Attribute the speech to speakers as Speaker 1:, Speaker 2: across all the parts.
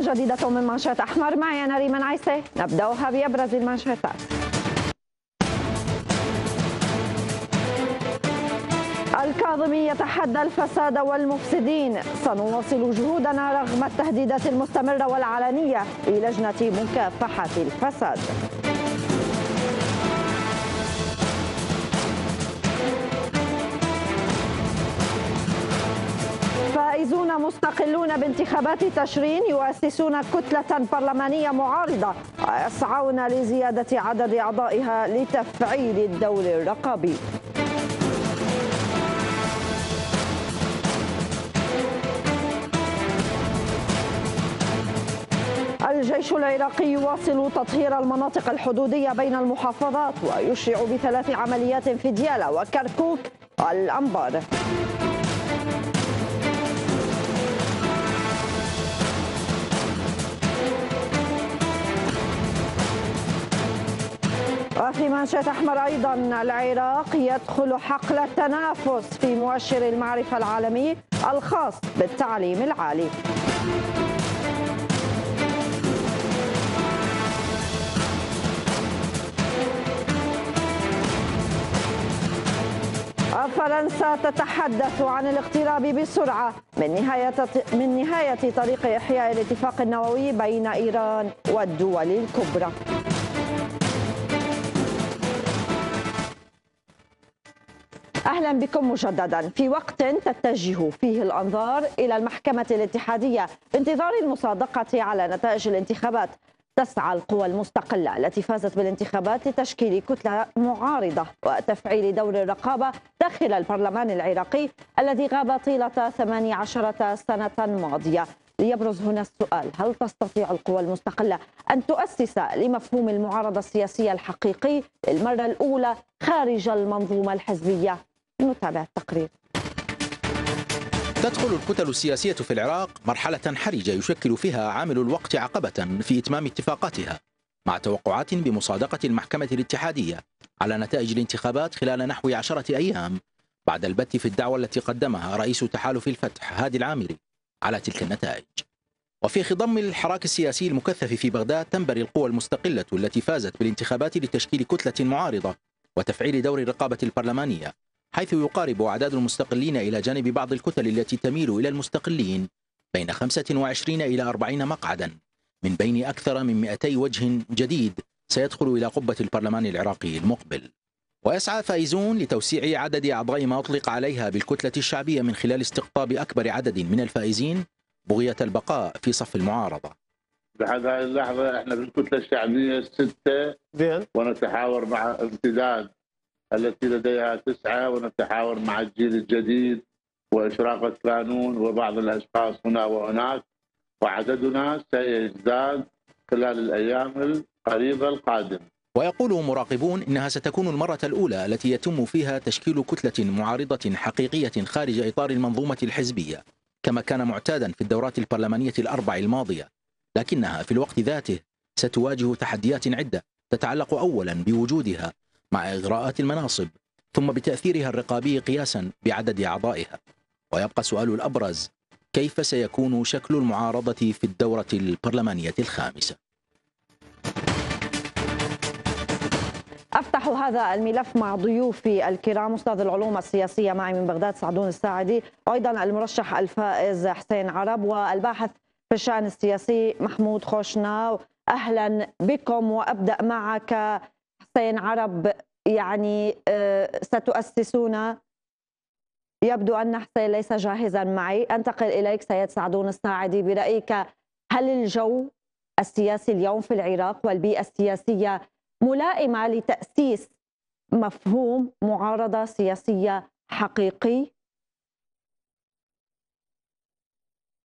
Speaker 1: جديدة من مانشات أحمر معي أنا ريمان عيسى نبدأها بأبرز المانشاتات الكاظمي يتحدى الفساد والمفسدين سنواصل جهودنا رغم التهديدات المستمرة والعلنية للجنة مكافحة الفساد فائزون مستقلون بانتخابات تشرين يؤسسون كتلة برلمانية معارضة ويسعون لزيادة عدد أعضائها لتفعيل الدور الرقابي. الجيش العراقي يواصل تطهير المناطق الحدودية بين المحافظات ويشرع بثلاث عمليات في ديالا وكركوك والأنبار. وفي منشأة أحمر أيضا العراق يدخل حقل التنافس في مؤشر المعرفة العالمي الخاص بالتعليم العالي فرنسا تتحدث عن الاقتراب بسرعة من نهاية من نهاية طريق إحياء الاتفاق النووي بين إيران والدول الكبرى. أهلا بكم مجددا. في وقت تتجه فيه الأنظار إلى المحكمة الاتحادية بانتظار المصادقة على نتائج الانتخابات. تسعى القوى المستقلة التي فازت بالانتخابات لتشكيل كتلة معارضة وتفعيل دور الرقابة داخل البرلمان العراقي الذي غاب طيلة 18 سنة ماضية. ليبرز هنا السؤال هل تستطيع القوى المستقلة أن تؤسس لمفهوم المعارضة السياسية الحقيقي للمرة الأولى خارج المنظومة الحزبية؟ نتابع التقرير.
Speaker 2: تدخل الكتل السياسية في العراق مرحلة حرجة يشكل فيها عامل الوقت عقبة في إتمام اتفاقاتها مع توقعات بمصادقة المحكمة الاتحادية على نتائج الانتخابات خلال نحو عشرة أيام بعد البت في الدعوة التي قدمها رئيس تحالف الفتح هادي العامري على تلك النتائج. وفي خضم الحراك السياسي المكثف في بغداد تنبري القوى المستقلة التي فازت بالانتخابات لتشكيل كتلة معارضة وتفعيل دور الرقابة البرلمانية. حيث يقارب أعداد المستقلين إلى جانب بعض الكتل التي تميل إلى المستقلين بين 25 إلى 40 مقعدا. من بين أكثر من 200 وجه جديد سيدخل إلى قبة البرلمان العراقي المقبل. ويسعى فائزون لتوسيع عدد أعضاء ما أطلق عليها بالكتلة الشعبية من خلال استقطاب أكبر عدد من الفائزين بغية البقاء في صف المعارضة.
Speaker 3: لحد هذه اللحظة إحنا بالكتلة الشعبية ستة.
Speaker 4: زين.
Speaker 3: ونتحاور مع امتداد التي لديها تسعة ونتحاور مع الجيل الجديد وإشراقة كانون وبعض الأشخاص هنا وهناك. وعددنا سيزداد خلال الأيام القريبة القادمة
Speaker 2: ويقول مراقبون إنها ستكون المرة الأولى التي يتم فيها تشكيل كتلة معارضة حقيقية خارج إطار المنظومة الحزبية كما كان معتادا في الدورات البرلمانية الأربع الماضية. لكنها في الوقت ذاته ستواجه تحديات عدة تتعلق أولا بوجودها. مع إغراءات المناصب ثم بتأثيرها الرقابي قياسا بعدد أعضائها. ويبقى سؤال الأبرز كيف سيكون شكل المعارضة في الدورة البرلمانية الخامسة؟
Speaker 1: أفتح هذا الملف مع ضيوفي الكرام أستاذ العلوم السياسية معي من بغداد سعدون الساعدي وأيضا المرشح الفائز حسين عرب والباحث في الشأن السياسي محمود خوشنا أهلا بكم وأبدأ معك حسين عرب يعني آه، ستؤسسون. يبدو أن حسين ليس جاهزا معي. أنتقل إليك سيد سعدون الساعدي. برأيك هل الجو السياسي اليوم في العراق والبيئة السياسية ملائمة لتأسيس مفهوم معارضة سياسية حقيقي؟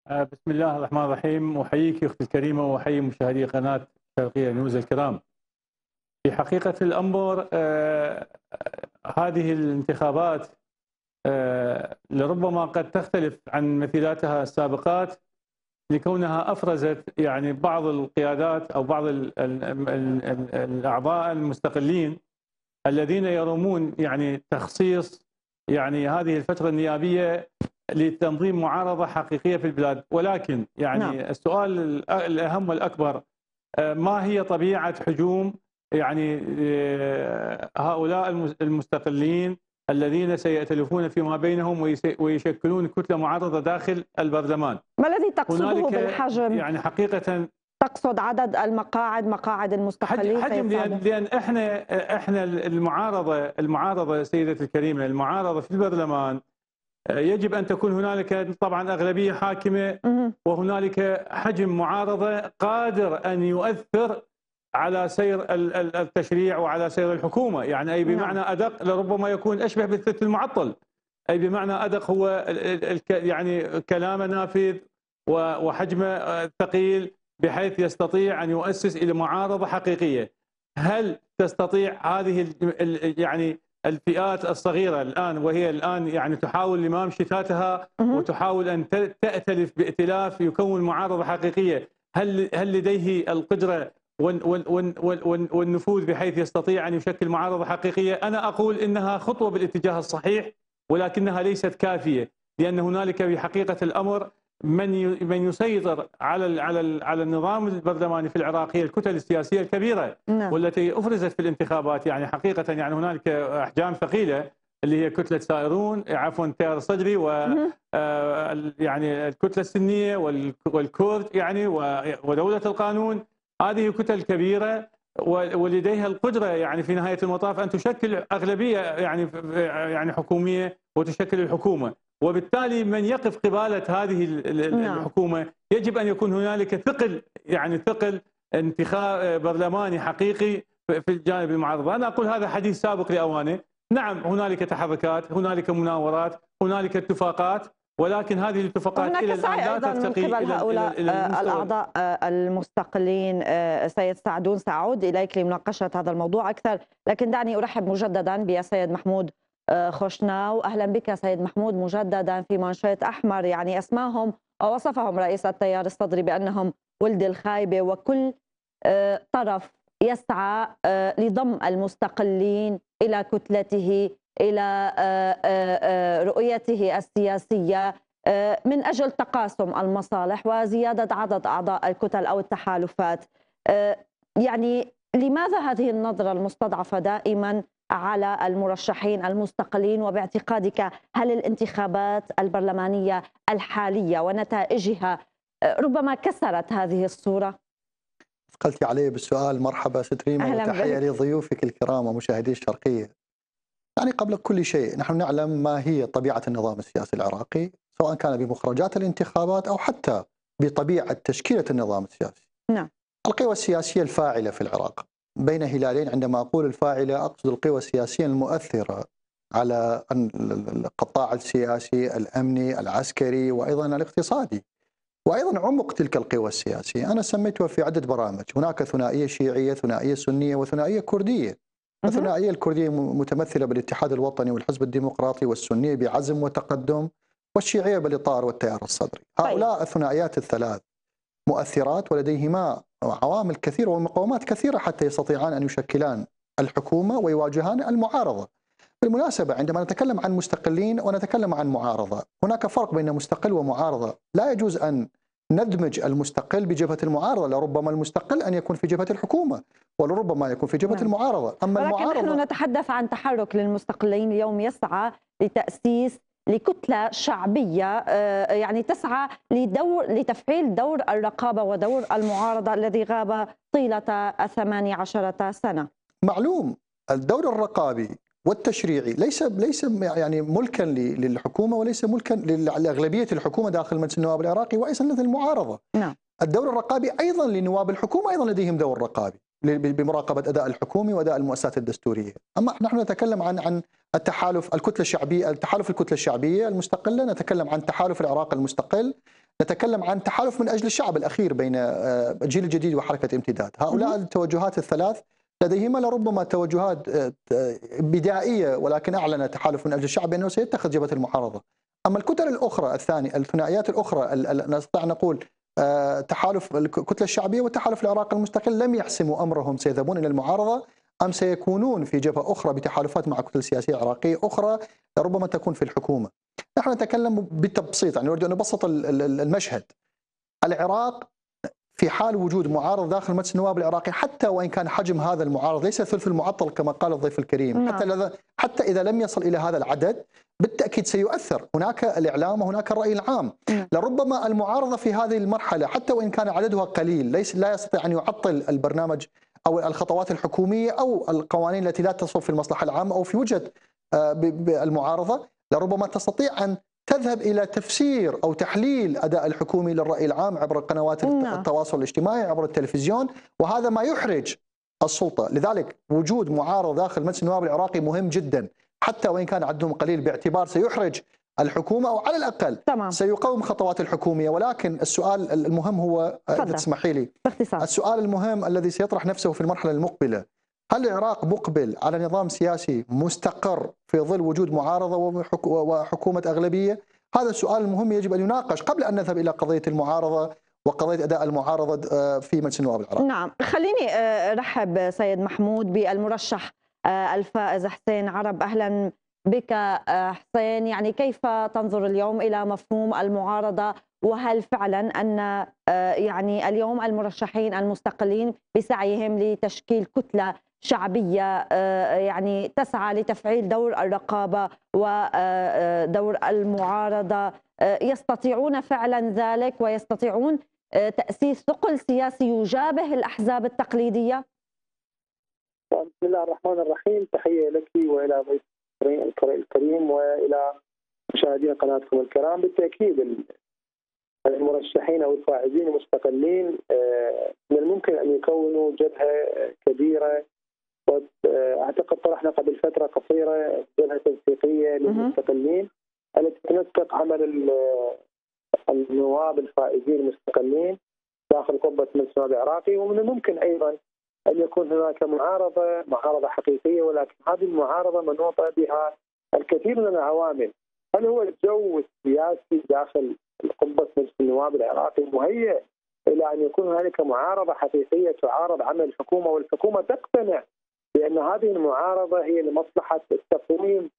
Speaker 4: آه، بسم الله الرحمن الرحيم. أحييك أختي الكريمة وأحيي مشاهدي قناة شرقية نيوز الكرام. في حقيقة الأمر آه، هذه الانتخابات آه، لربما قد تختلف عن مثيلاتها السابقات لكونها أفرزت يعني بعض القيادات أو بعض ال ال ال الأعضاء المستقلين الذين يرمون يعني تخصيص يعني هذه الفترة النيابية لتنظيم معارضة حقيقية في البلاد ولكن يعني
Speaker 1: نعم.
Speaker 4: السؤال الأهم والأكبر آه، ما هي طبيعة هجوم يعني آه، هؤلاء المس- المستقلين الذين سيأتلفون فيما بينهم ويشكلون كتلة معارضه داخل البرلمان
Speaker 1: ما الذي تقصده بالحجم
Speaker 4: يعني حقيقة
Speaker 1: تقصد عدد المقاعد مقاعد المستقلين
Speaker 4: حجم
Speaker 1: سعد؟
Speaker 4: لأن إحنا إحنا المعارضة المعارضة سيدتي الكريمة المعارضة في البرلمان آه، يجب أن تكون هنالك طبعا أغلبية
Speaker 1: حاكمة.
Speaker 4: وهنالك حجم معارضة قادر أن يؤثر على سير ال- ال- التشريع وعلى سير الحكومة، يعني أي بمعنى أدق لربما يكون أشبه بالثلث المعطل. أي بمعنى أدق هو يعني كلامه نافذ وحجمه آه، ثقيل بحيث يستطيع أن يؤسس إلى معارضة حقيقية. هل تستطيع هذه يعني الفئات الصغيرة الآن وهي الآن يعني تحاول لمام شتاتها. وتحاول أن ت- تأتلف بائتلاف يكون معارضة حقيقية، هل هل لديه القدرة وال- وال- وال- وال- وال- والنفوذ بحيث يستطيع أن يشكل معارضة حقيقية؟ أنا أقول إنها خطوة بالاتجاه الصحيح ولكنها ليست كافية، لأن هنالك في حقيقة الأمر من من يسيطر على على على النظام البرلماني في العراق هي الكتل السياسية الكبيرة
Speaker 1: نعم
Speaker 4: والتي أفرزت في الانتخابات يعني حقيقة يعني هنالك أحجام ثقيلة اللي هي كتلة سائرون عفوا التيار الصدري و. آه، يعني الكتلة السنية وال- والكرد يعني ودولة القانون هذه كتل كبيره ولديها القدرة يعني في نهاية المطاف أن تشكل أغلبية يعني يعني حكومية وتشكل الحكومة. وبالتالي من يقف قبالة هذه
Speaker 1: نعم.
Speaker 4: الحكومة يجب أن يكون هنالك ثقل يعني ثقل انتخاب برلماني حقيقي في الجانب المعارضة، أنا أقول هذا حديث سابق لأوانه، نعم هنالك تحركات، هنالك مناورات، هنالك اتفاقات. ولكن هذه الاتفاقات إلى الآن
Speaker 1: سعي
Speaker 4: لا
Speaker 1: أيضا من
Speaker 4: ترتقي
Speaker 1: قبل هؤلاء
Speaker 4: إلى- الأعضاء
Speaker 1: آه، المستقلين آه، سيد سعدون سأعود إليك لمناقشة هذا الموضوع أكثر. لكن دعني أرحب مجددا بالسيد محمود آه، خوشناو. أهلا بك سيد محمود مجددا في مانشيت أحمر. يعني أسماهم ووصفهم رئيس التيار الصدري بأنهم ولد الخايبة وكل طرف يسعى لضم المستقلين إلى كتلته إلى آه، آه، آه، رؤيته السياسية من أجل تقاسم المصالح وزيادة عدد أعضاء الكتل أو التحالفات. يعني لماذا هذه النظرة المستضعفة دائما على المرشحين المستقلين؟ وباعتقادك هل الانتخابات البرلمانية الحالية ونتائجها ربما كسرت هذه الصورة؟
Speaker 5: ثقلتي علي بالسؤال. مرحبا ست ريما
Speaker 1: أهلاً
Speaker 5: وتحية
Speaker 1: بك.
Speaker 5: لضيوفك الكرام ومشاهدي الشرقية. يعني قبل كل شيء نحن نعلم ما هي طبيعة النظام السياسي العراقي سواء كان بمخرجات الانتخابات أو حتى بطبيعة تشكيلة النظام السياسي
Speaker 1: نعم.
Speaker 5: القوى السياسية الفاعلة في العراق بين هلالين عندما أقول الفاعلة أقصد القوى السياسية المؤثرة على القطاع السياسي الأمني العسكري وأيضا الاقتصادي وأيضا عمق تلك القوى السياسية، أنا سميتها في عدة برامج، هناك ثنائية شيعية، ثنائية سنية وثنائية
Speaker 1: كردية.
Speaker 5: الثنائيه الكردية متمثلة بالاتحاد الوطني والحزب الديمقراطي والسنيه بعزم وتقدم والشيعية بالإطار والتيار الصدري.
Speaker 1: طيب.
Speaker 5: هؤلاء الثنائيات الثلاث مؤثرات ولديهما عوامل كثيرة ومقومات كثيرة حتى يستطيعان أن يشكلان الحكومة ويواجهان المعارضة. بالمناسبة عندما نتكلم عن مستقلين ونتكلم عن معارضة هناك فرق بين مستقل ومعارضة لا يجوز أن ندمج المستقل بجبهة المعارضة لربما المستقل أن يكون في جبهة الحكومة ولربما يكون في جبهة
Speaker 1: نعم.
Speaker 5: المعارضة أما
Speaker 1: ولكن نحن
Speaker 5: المعارضة
Speaker 1: نتحدث عن تحرك للمستقلين اليوم يسعى لتأسيس لكتلة شعبية آه، يعني تسعى لدور لتفعيل دور الرقابة ودور المعارضة الذي غاب طيلة الثماني عشرة سنة
Speaker 5: معلوم الدور الرقابي والتشريعي ليس ليس يعني ملكا للحكومة وليس ملكا لأغلبية الحكومة داخل مجلس النواب العراقي وأيضا للمعارضه.
Speaker 1: نعم.
Speaker 5: الدور الرقابي أيضا لنواب الحكومة أيضا لديهم دور رقابي بمراقبة أداء الحكومي وأداء المؤسسات الدستورية. أما نحن نتكلم عن عن التحالف الكتلة الشعبيه التحالف الكتلة الشعبية المستقلة، نتكلم عن تحالف العراق المستقل، نتكلم عن تحالف من أجل الشعب الأخير بين آه، الجيل الجديد وحركة امتداد، هؤلاء التوجهات الثلاث لديهما لربما توجهات آه، آه، بدائية ولكن أعلن تحالف من أجل الشعب بانه سيتخذ جبهة المعارضه. أما الكتل الأخرى الثانية الثنائيات الأخرى ال- ال- نستطيع نقول آه، تحالف الكتلة الشعبية وتحالف العراق المستقل لم يحسموا أمرهم سيذهبون إلى المعارضة أم سيكونون في جبهة أخرى بتحالفات مع كتل سياسية عراقية أخرى ربما تكون في الحكومة. نحن نتكلم بالتبسيط يعني نبسط ال- ال- المشهد العراق في حال وجود معارض داخل مجلس النواب العراقي حتى وإن كان حجم هذا المعارض ليس ثلث المعطل كما قال الضيف الكريم
Speaker 1: نعم.
Speaker 5: حتى إذا حتى إذا لم يصل إلى هذا العدد بالتأكيد سيؤثر هناك الإعلام وهناك الرأي العام
Speaker 1: نعم.
Speaker 5: لربما المعارضة في هذه المرحلة حتى وإن كان عددها قليل ليس لا يستطيع أن يعطل البرنامج أو الخطوات الحكومية أو القوانين التي لا تصب في المصلحة العامة أو في وجهة آه، بالمعارضه لربما تستطيع أن تذهب إلى تفسير أو تحليل أداء الحكومي للرأي العام عبر قنوات
Speaker 1: نعم.
Speaker 5: التواصل الاجتماعي عبر التلفزيون وهذا ما يحرج السلطة، لذلك وجود معارض داخل مجلس النواب العراقي مهم جدا. حتى وإن كان عددهم قليل باعتبار سيحرج الحكومة أو على الأقل
Speaker 1: تمام.
Speaker 5: سيقوم خطوات الحكومية. ولكن السؤال المهم هو
Speaker 1: تفضل.
Speaker 5: تسمحي لي
Speaker 1: باختصار.
Speaker 5: السؤال المهم الذي سيطرح نفسه في المرحلة المقبلة هل العراق مقبل على نظام سياسي مستقر في ظل وجود معارضة وحك- وحكومة أغلبية؟ هذا السؤال المهم يجب أن يناقش قبل أن نذهب إلى قضية المعارضة وقضية أداء المعارضة آه، في مجلس النواب العراقي.
Speaker 1: نعم خليني آه، أرحب سيد محمود بالمرشح آه، الفائز حسين عرب أهلا بك حسين يعني كيف تنظر اليوم إلى مفهوم المعارضة وهل فعلا أن يعني اليوم المرشحين المستقلين بسعيهم لتشكيل كتلة شعبية آه، يعني تسعى لتفعيل دور الرقابة ودور المعارضة. آه، يستطيعون فعلا ذلك ويستطيعون آه، تأسيس ثقل سياسي يجابه الأحزاب التقليدية.
Speaker 6: بسم الله الرحمن الرحيم. تحية لك وإلى ضيف الكريم وإلى مشاهدين قناتكم الكرام. بالتأكيد ال- المرشحين أو الفائزين المستقلين آه، من الممكن أن يكونوا جبهة كبيرة وأعتقد طرحنا قبل فترة قصيرة جبهة تنسيقية للمستقلين التي تنسق عمل ال- النواب الفائزين المستقلين داخل قبة مجلس النواب العراقي ومن الممكن أيضا أن يكون هناك معارضة معارضة حقيقية ولكن هذه المعارضة منوطة بها الكثير من العوامل. هل هو الجو السياسي داخل قبة مجلس النواب العراقي مهيئ إلى أن يكون هناك معارضة حقيقية تعارض عمل الحكومة والحكومة تقتنع بان هذه المعارضة هي لمصلحة التقويم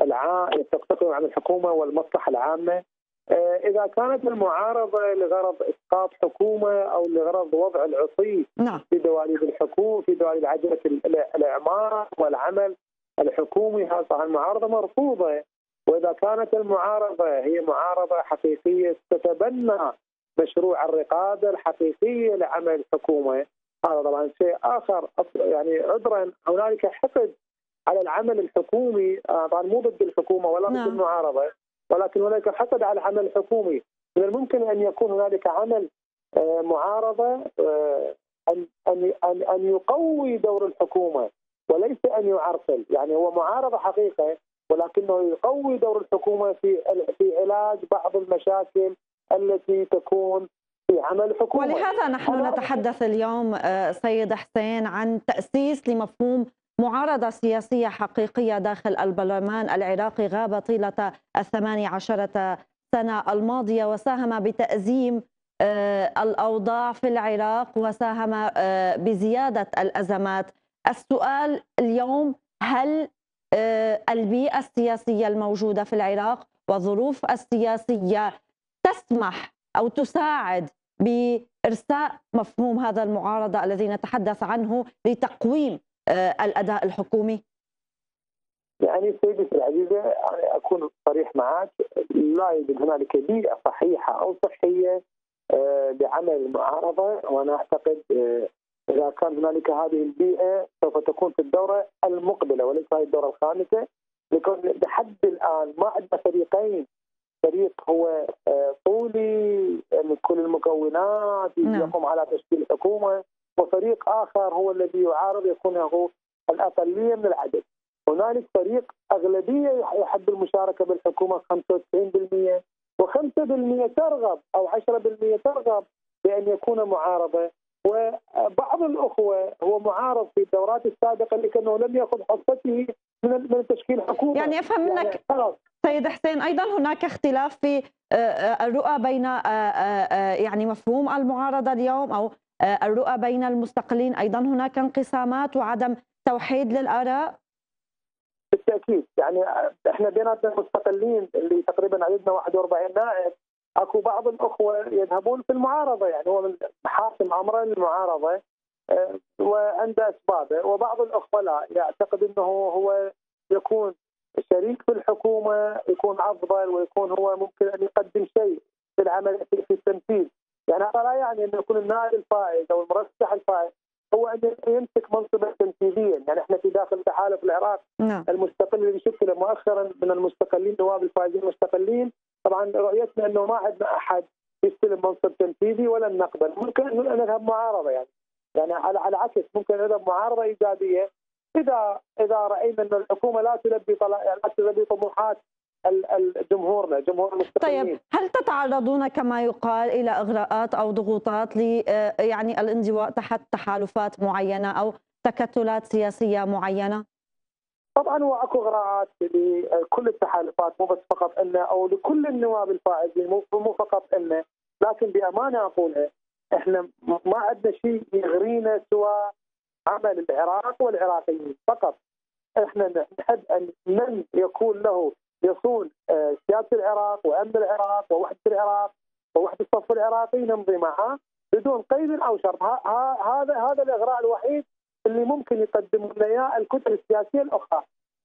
Speaker 6: العام تقويم عمل الحكومة والمصلحة العامة. آه، إذا كانت المعارضة لغرض إسقاط حكومة أو لغرض وضع العصي
Speaker 1: نعم.
Speaker 6: في دواليب الحكومة في دواليب عجلة ال- الإعمار والعمل الحكومي هذا طبعا المعارضة مرفوضة. وإذا كانت المعارضة هي معارضة حقيقية تتبنى مشروع الرقاده الحقيقيه لعمل الحكومة هذا طبعا شيء آخر. يعني عذرا هنالك حقد على العمل الحكومي آه، طبعا مو ضد الحكومة ولا ضد
Speaker 1: نعم.
Speaker 6: المعارضة ولكن هنالك حقد على العمل الحكومي. من الممكن أن يكون هنالك عمل آه، معارضة آه، ان ان ان يقوي دور الحكومة وليس أن يعرقل، يعني هو معارضة حقيقة ولكنه يقوي دور الحكومة في في علاج بعض المشاكل التي تكون في عمل الحكومة.
Speaker 1: ولهذا نحن نتحدث اليوم آه، سيد حسين عن تأسيس لمفهوم معارضة سياسية حقيقية داخل البرلمان العراقي غاب طيلة الثماني عشرة سنة الماضية وساهم بتأزيم آه، الأوضاع في العراق وساهم آه، بزيادة الأزمات السؤال اليوم هل البيئة السياسية الموجودة في العراق والظروف السياسية تسمح أو تساعد بإرساء مفهوم هذا المعارضة الذي نتحدث عنه لتقويم آه، الأداء الحكومي.
Speaker 6: يعني سيدتي العزيزة يعني أكون صريح معك. لا يوجد هنالك بيئه صحيحة أو صحية آه، لعمل المعارضة وأنا أعتقد آه، إذا كان هنالك هذه البيئه سوف تكون في الدورة المقبلة وليس هذه الدورة الخامسة لكن لحد الآن ما عندنا فريقين فريق هو آه، طولي من كل المكونات
Speaker 1: نعم.
Speaker 6: يقوم على تشكيل حكومة وفريق آخر هو الذي يعارض يكون هو الأقلية من العدد هنالك فريق أغلبية يحب المشاركة بالحكومة 95% و5% ترغب أو 10% ترغب بأن يكون معارضة وبعض الأخوة هو معارض في الدورات السابقة لكنه لم يأخذ حصته من من تشكيل حكومة.
Speaker 1: يعني أفهم منك
Speaker 6: يعني
Speaker 1: سيد حسين أيضا هناك اختلاف في آه، آه، الرؤى بين آه، يعني مفهوم المعارضة اليوم أو الرؤى بين المستقلين. أيضا هناك انقسامات وعدم توحيد للآراء؟
Speaker 6: بالتأكيد. يعني إحنا بيناتنا المستقلين اللي تقريبا عددنا 41 نائب اكو بعض الاخوة يذهبون في المعارضة يعني هو من حاكم امره للمعارضة آه، وعنده أسبابه وبعض الأخوة لا يعتقد إنه هو يكون شريك في الحكومة يكون أفضل ويكون هو ممكن أن يقدم شيء في العمل في التنفيذ يعني هذا لا يعني إنه يكون النائب الفائز أو المرشح الفائز هو أن يمسك منصبا تنفيذيا يعني إحنا في داخل تحالف العراق
Speaker 1: نعم.
Speaker 6: المستقل اللي شكل مؤخرا من المستقلين نواب الفائزين المستقلين طبعا رؤيتنا إنه ما عندنا أحد يستلم منصب تنفيذي ولا نقبل. ممكن ان نذهب معارضة يعني. يعني على العكس ممكن نذهب معارضة إيجابية. اذا إذا رأينا ان الحكومة لا تلبي طلع لا تلبي طموحات جمهورنا جمهور المستقلين
Speaker 1: طيب هل تتعرضون كما يقال إلى إغراءات أو ضغوطات ل آه، يعني الانضواء تحت تحالفات معينة أو تكتلات سياسية معينة؟
Speaker 6: طبعا هو أكو اغراءات لكل التحالفات مو بس فقط ان أو لكل النواب الفائزين مو فقط ان لكن بأمانة أقولها إحنا ما عندنا شيء يغرينا سوى عمل العراق والعراقيين فقط إحنا نحب أن من يكون له يصون آه، سياده العراق وأمن العراق ووحدة العراق ووحدة الصف العراقي نمضي معه بدون قيد أو شرط. هذا هذا الإغراء الوحيد اللي ممكن يقدمون لنا إياه الكتل السياسية الأخرى.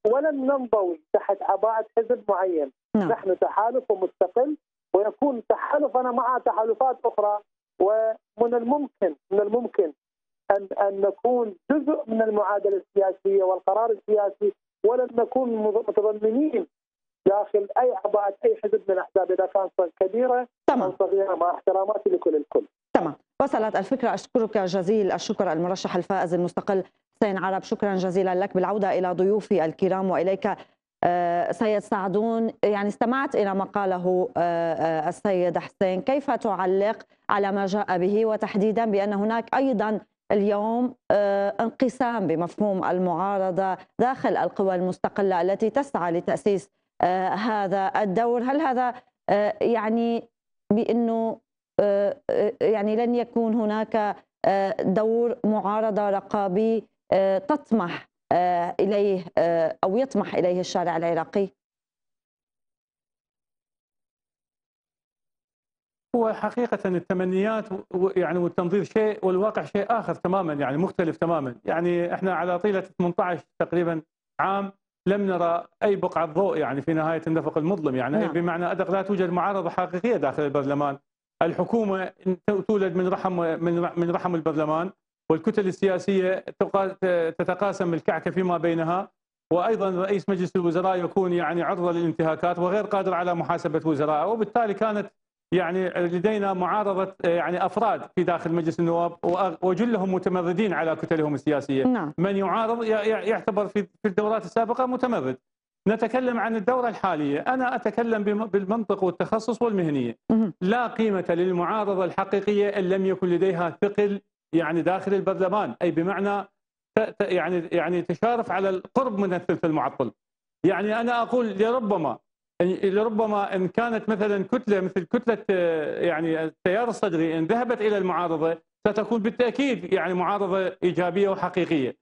Speaker 6: ولن ننضوي تحت عباءة حزب معين.
Speaker 1: نعم.
Speaker 6: نحن تحالف مستقل ويكون تحالفنا مع تحالفات أخرى. ومن الممكن من الممكن أن أن نكون جزء من المعادلة السياسية والقرار السياسي ولن نكون متضمنين داخل أي عباءة أي حزب من الاحزاب إذا كان كبيره أو
Speaker 1: تمام
Speaker 6: صغيرة مع احتراماتي لكل الكل.
Speaker 1: تمام. وصلت الفكرة. أشكرك جزيل الشكر المرشح الفائز المستقل حسين عرب. شكرا جزيلا لك بالعودة إلى ضيوفي الكرام وإليك آه، سيد سعدون. يعني استمعت إلى ما قاله آه، آه، السيد حسين. كيف تعلق على ما جاء به؟ وتحديدا بأن هناك أيضا اليوم انقسام بمفهوم المعارضة داخل القوى المستقلة التي تسعى لتأسيس هذا الدور. هل هذا يعني بأنه يعني لن يكون هناك آه، دور معارضة رقابي آه، تطمح آه، إليه آه، أو يطمح إليه الشارع العراقي.
Speaker 4: هو حقيقة التمنيات يعني والتنظير شيء والواقع شيء آخر تماما يعني مختلف تماما. يعني إحنا على طيلة 18 تقريبا عام لم نرى أي بقعة ضوء يعني في نهاية النفق المظلم. يعني
Speaker 1: نعم.
Speaker 4: بمعنى أدق لا توجد معارضة حقيقية داخل البرلمان. الحكومة تولد من رحم من من رحم البرلمان والكتل السياسية تقا- تتقاسم الكعكة فيما بينها وأيضا رئيس مجلس الوزراء يكون يعني عرضة للانتهاكات وغير قادر على محاسبة وزرائه وبالتالي كانت يعني لدينا معارضة يعني أفراد في داخل مجلس النواب وجلهم متمردين على كتلهم السياسية.
Speaker 1: نعم.
Speaker 4: من يعارض يعتبر في الدورات السابقة متمرد. نتكلم عن الدورة الحالية أنا أتكلم بم- بالمنطق والتخصص والمهنية
Speaker 1: مهم.
Speaker 4: لا قيمة للمعارضة الحقيقية إن لم يكن لديها ثقل يعني داخل البرلمان أي بمعنى يعني يعني تشارف على القرب من الثلث المعطل يعني أنا أقول لربما لربما إن كانت مثلا كتلة مثل كتلة آه، يعني التيار الصدري إن ذهبت إلى المعارضة ستكون بالتأكيد يعني معارضة إيجابية وحقيقية.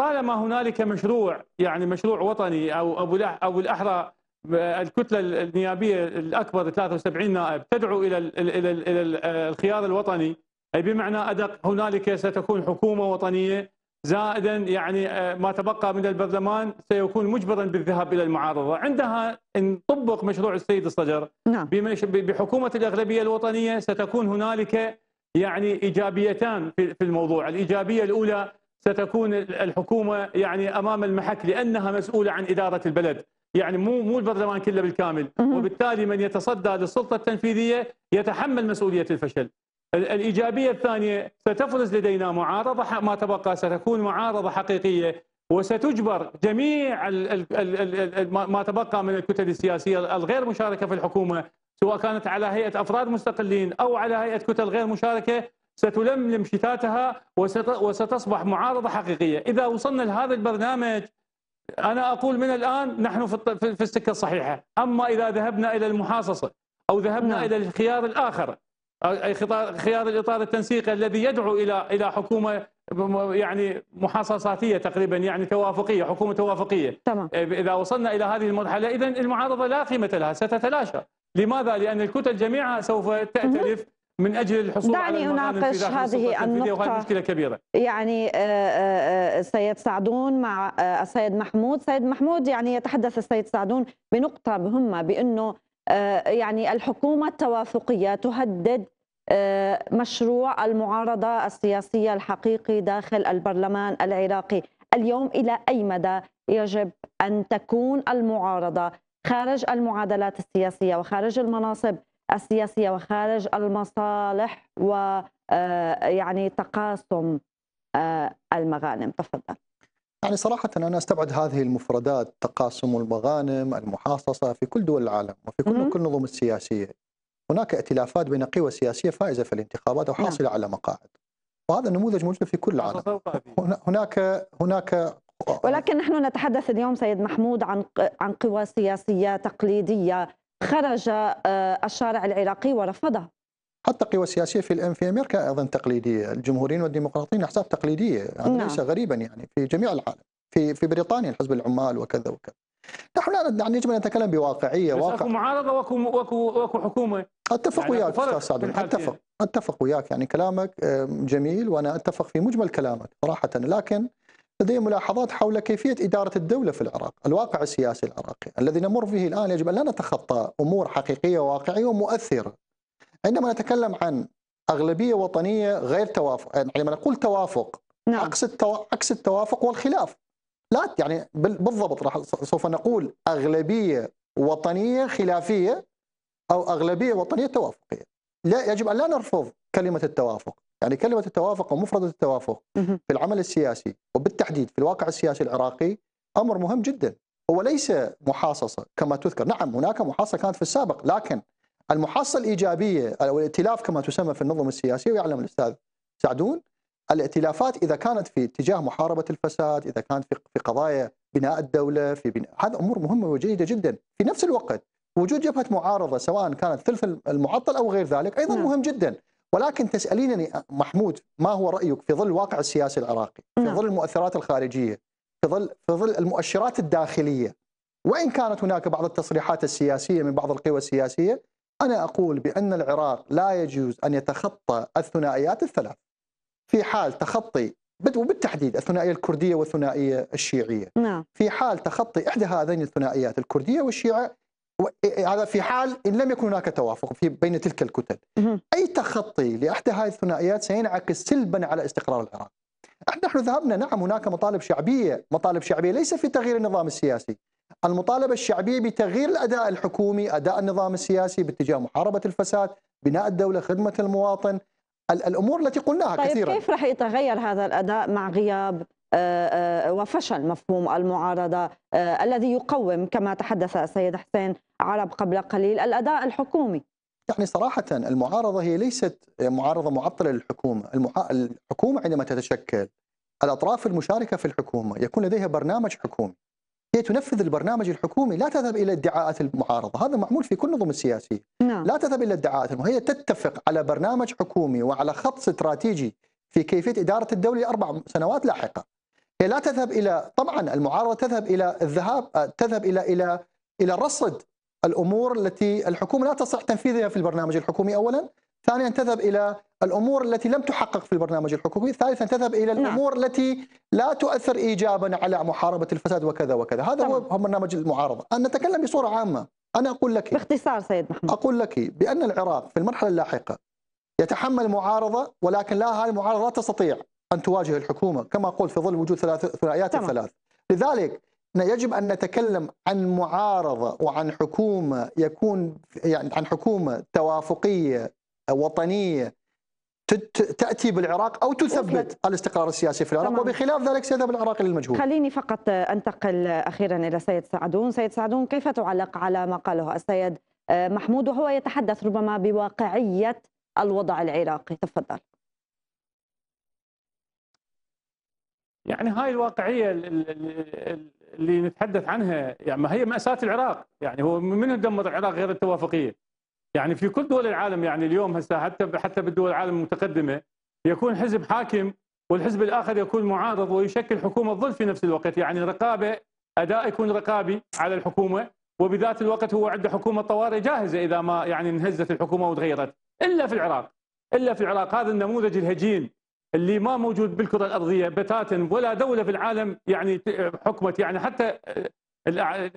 Speaker 4: طالما هنالك مشروع يعني مشروع وطني أو بالأح- أو بالاحرى آه، الكتلة النيابية الأكبر 73 نائب تدعو إلى ال- إلى ال- إلى ال- الخيار الوطني. أي بمعنى أدق هنالك ستكون حكومة وطنية زائدا يعني آه، ما تبقى من البرلمان سيكون مجبرا بالذهاب إلى المعارضة، عندها إن طبق مشروع السيد الصدر
Speaker 1: نعم.
Speaker 4: بحكومة الأغلبية الوطنية ستكون هنالك يعني إيجابيتان في في الموضوع، الإيجابية الأولى ستكون الحكومة يعني أمام المحك لأنها مسؤولة عن إدارة البلد، يعني مو مو البرلمان كله بالكامل،. وبالتالي من يتصدى للسلطة التنفيذية يتحمل مسؤولية الفشل. ال- الإيجابية الثانية ستفرز لدينا معارضة ما تبقى ستكون معارضة حقيقية وستجبر جميع ال ال ال ال ال ما ما تبقى من الكتل السياسية الغير مشاركة في الحكومة سواء كانت على هيئة أفراد مستقلين أو على هيئة كتل غير مشاركة ستلملم شتاتها وست وستصبح معارضة حقيقية، إذا وصلنا لهذا البرنامج أنا أقول من الآن نحن في في السكة الصحيحة، أما إذا ذهبنا إلى المحاصصة أو ذهبنا
Speaker 1: نعم.
Speaker 4: إلى الخيار الآخر أي خطار- خيار الإطار التنسيقي الذي يدعو إلى حكومة م- يعني محاصصاتية تقريبا يعني توافقية حكومة توافقية.
Speaker 1: تمام.
Speaker 4: إذا وصلنا إلى هذه المرحلة اذا المعارضة لا قيمة لها ستتلاشى. لماذا؟ لأن الكتل جميعها سوف تأتلف من أجل الحصول على
Speaker 1: دعني أناقش
Speaker 4: داخل
Speaker 1: هذه
Speaker 4: وهذه
Speaker 1: النقطة.
Speaker 4: مشكلة كبيرة.
Speaker 1: يعني آه، آه، آه، السيد سعدون مع السيد محمود. سيد محمود يعني يتحدث السيد سعدون بنقطة مهمة بأنه آه، يعني الحكومة التوافقية تهدد مشروع المعارضة السياسية الحقيقي داخل البرلمان العراقي. اليوم إلى أي مدى يجب أن تكون المعارضة خارج المعادلات السياسية وخارج المناصب السياسية وخارج المصالح و آه، يعني تقاسم آه، المغانم. تفضل.
Speaker 5: يعني صراحة أنا أستبعد هذه المفردات تقاسم المغانم المحاصصة في كل دول العالم وفي كل. كل النظم السياسية. هناك ائتلافات بين قوى سياسية فائزة في الانتخابات أو حاصلة على مقاعد. وهذا النموذج موجود في كل العالم. هنا- هناك هناك
Speaker 1: ولكن نحن نتحدث اليوم سيد محمود عن عن قوى سياسية تقليدية خرج آه، الشارع العراقي ورفضها
Speaker 5: حتى قوى سياسية في الأم في أمريكا أيضا تقليدية الجمهوريين والديمقراطيين أحزاب تقليدية هذا
Speaker 1: نعم.
Speaker 5: ليس غريبا يعني في جميع العالم. في في بريطانيا حزب العمال وكذا وكذا. نحن لا يعني يجب أن نتكلم بواقعية
Speaker 4: بس
Speaker 5: واقع.
Speaker 4: أكو معارضة وأكو وأكو وأكو حكومة.
Speaker 5: أتفق
Speaker 4: يعني
Speaker 5: وياك أستاذ سعد. أتفق أتفق وياك. يعني كلامك جميل وأنا أتفق في مجمل كلامك صراحة. لكن لدي ملاحظات حول كيفية إدارة الدولة في العراق، الواقع السياسي العراقي الذي نمر به الآن يجب أن لا نتخطى أمور حقيقية وواقعيه ومؤثرة. عندما نتكلم عن أغلبية وطنية غير توافق، يعني لما نقول توافق
Speaker 1: نعم.
Speaker 5: عكس التوا... عكس التوافق والخلاف. لا يعني بال- بالضبط راح سوف نقول أغلبية وطنية خلافية أو أغلبية وطنية توافقية. لا يجب أن لا نرفض كلمة التوافق. يعني كلمة التوافق ومفردة التوافق. في العمل السياسي وبالتحديد في الواقع السياسي العراقي أمر مهم جدا هو ليس محاصصة كما تذكر نعم هناك محاصصة كانت في السابق لكن المحاصصة الإيجابية أو الائتلاف كما تسمى في النظم السياسية ويعلم الأستاذ سعدون الائتلافات إذا كانت في اتجاه محاربة الفساد، إذا كانت في قضايا بناء الدولة، في بناء هذا أمور مهمة وجيدة جدا، في نفس الوقت وجود جبهة معارضة سواء كانت ثلث المعطل أو غير ذلك أيضا
Speaker 1: نعم.
Speaker 5: مهم جدا، ولكن تسالينني محمود ما هو رأيك في ظل الواقع السياسي العراقي، في
Speaker 1: نعم.
Speaker 5: ظل المؤثرات الخارجية، في ظل في ظل المؤشرات الداخلية، وإن كانت هناك بعض التصريحات السياسية من بعض القوى السياسية، أنا أقول بأن العراق لا يجوز أن يتخطى الثنائيات الثلاث. في حال تخطي وبالتحديد الثنائية الكردية والثنائية الشيعية،
Speaker 1: نعم
Speaker 5: في حال تخطي إحدى هذين الثنائيات الكردية والشيعة هذا في حال إن لم يكن هناك توافق في بين تلك الكتل. أي تخطي لأحدى هذه الثنائيات سينعكس سلبا على استقرار العراق. إحنا نحن ذهبنا نعم هناك مطالب شعبية، مطالب شعبية ليس في تغيير النظام السياسي. المطالبة الشعبية بتغيير الأداء الحكومي، أداء النظام السياسي باتجاه محاربة الفساد، بناء الدولة، خدمة المواطن، ال- الأمور التي قلناها
Speaker 1: طيب
Speaker 5: كثيرا.
Speaker 1: كيف رح يتغير هذا الأداء مع غياب وفشل مفهوم المعارضة آه، الذي يقوم كما تحدث السيد حسين عرب قبل قليل الأداء الحكومي.
Speaker 5: يعني صراحة المعارضة هي ليست معارضة معطلة للحكومة. الحكومة عندما تتشكل الأطراف المشاركة في الحكومة يكون لديها برنامج حكومي. هي تنفذ البرنامج الحكومي لا تذهب إلى ادعاءات المعارضة. هذا معمول في كل نظم السياسية.
Speaker 1: نعم.
Speaker 5: لا تذهب إلى ادعاءات الم- هي تتفق على برنامج حكومي وعلى خط استراتيجي في كيفية إدارة الدولة لأربع سنوات لاحقة. هي لا تذهب إلى طبعا المعارضة تذهب إلى الذهاب تذهب إلى إلى إلى رصد الأمور التي الحكومة لا تستطيع تنفيذها في البرنامج الحكومي اولا، ثانيا تذهب إلى الأمور التي لم تحقق في البرنامج الحكومي، ثالثا تذهب إلى
Speaker 1: نعم.
Speaker 5: الأمور التي لا تؤثر ايجابا على محاربة الفساد وكذا وكذا، هذا هو
Speaker 1: تمام.
Speaker 5: هو برنامج المعارضة، ان نتكلم بصورة عامة، أنا أقول لك
Speaker 1: باختصار سيد محمود
Speaker 5: أقول لك بأن العراق في المرحلة اللاحقة يتحمل معارضة ولكن لا هذه المعارضة لا تستطيع. أن تواجه الحكومة كما قلت في ظل وجود ثلاث ثنائيات. الثلاث لذلك يجب أن نتكلم عن معارضة وعن حكومة يكون يعني عن حكومة توافقية وطنية تت- تأتي بالعراق أو تثبت الاستقرار السياسي في العراق
Speaker 1: تمام.
Speaker 5: وبخلاف ذلك سيذهب العراق للمجهول
Speaker 1: خليني فقط أنتقل أخيرا إلى سيد سعدون، سيد سعدون كيف تعلق على ما قاله السيد محمود وهو يتحدث ربما بواقعية الوضع العراقي، تفضل.
Speaker 4: يعني هاي الواقعية ال- ال- ال- اللي نتحدث عنها يعني ما هي مأساة العراق. يعني هو من دمر العراق غير التوافقية؟ يعني في كل دول العالم يعني اليوم هسه حتى حتى بالدول العالم المتقدمة يكون حزب حاكم والحزب الآخر يكون معارض ويشكل حكومة ظل في نفس الوقت. يعني رقابة أداء يكون رقابي على الحكومة وبذات الوقت هو عنده حكومة طوارئ جاهزة إذا ما يعني انهزت الحكومة وتغيرت. إلا في العراق. إلا في العراق. هذا النموذج الهجين اللي ما موجود بالكرة الأرضية بتاتا ولا دولة في العالم يعني حكمت يعني حتى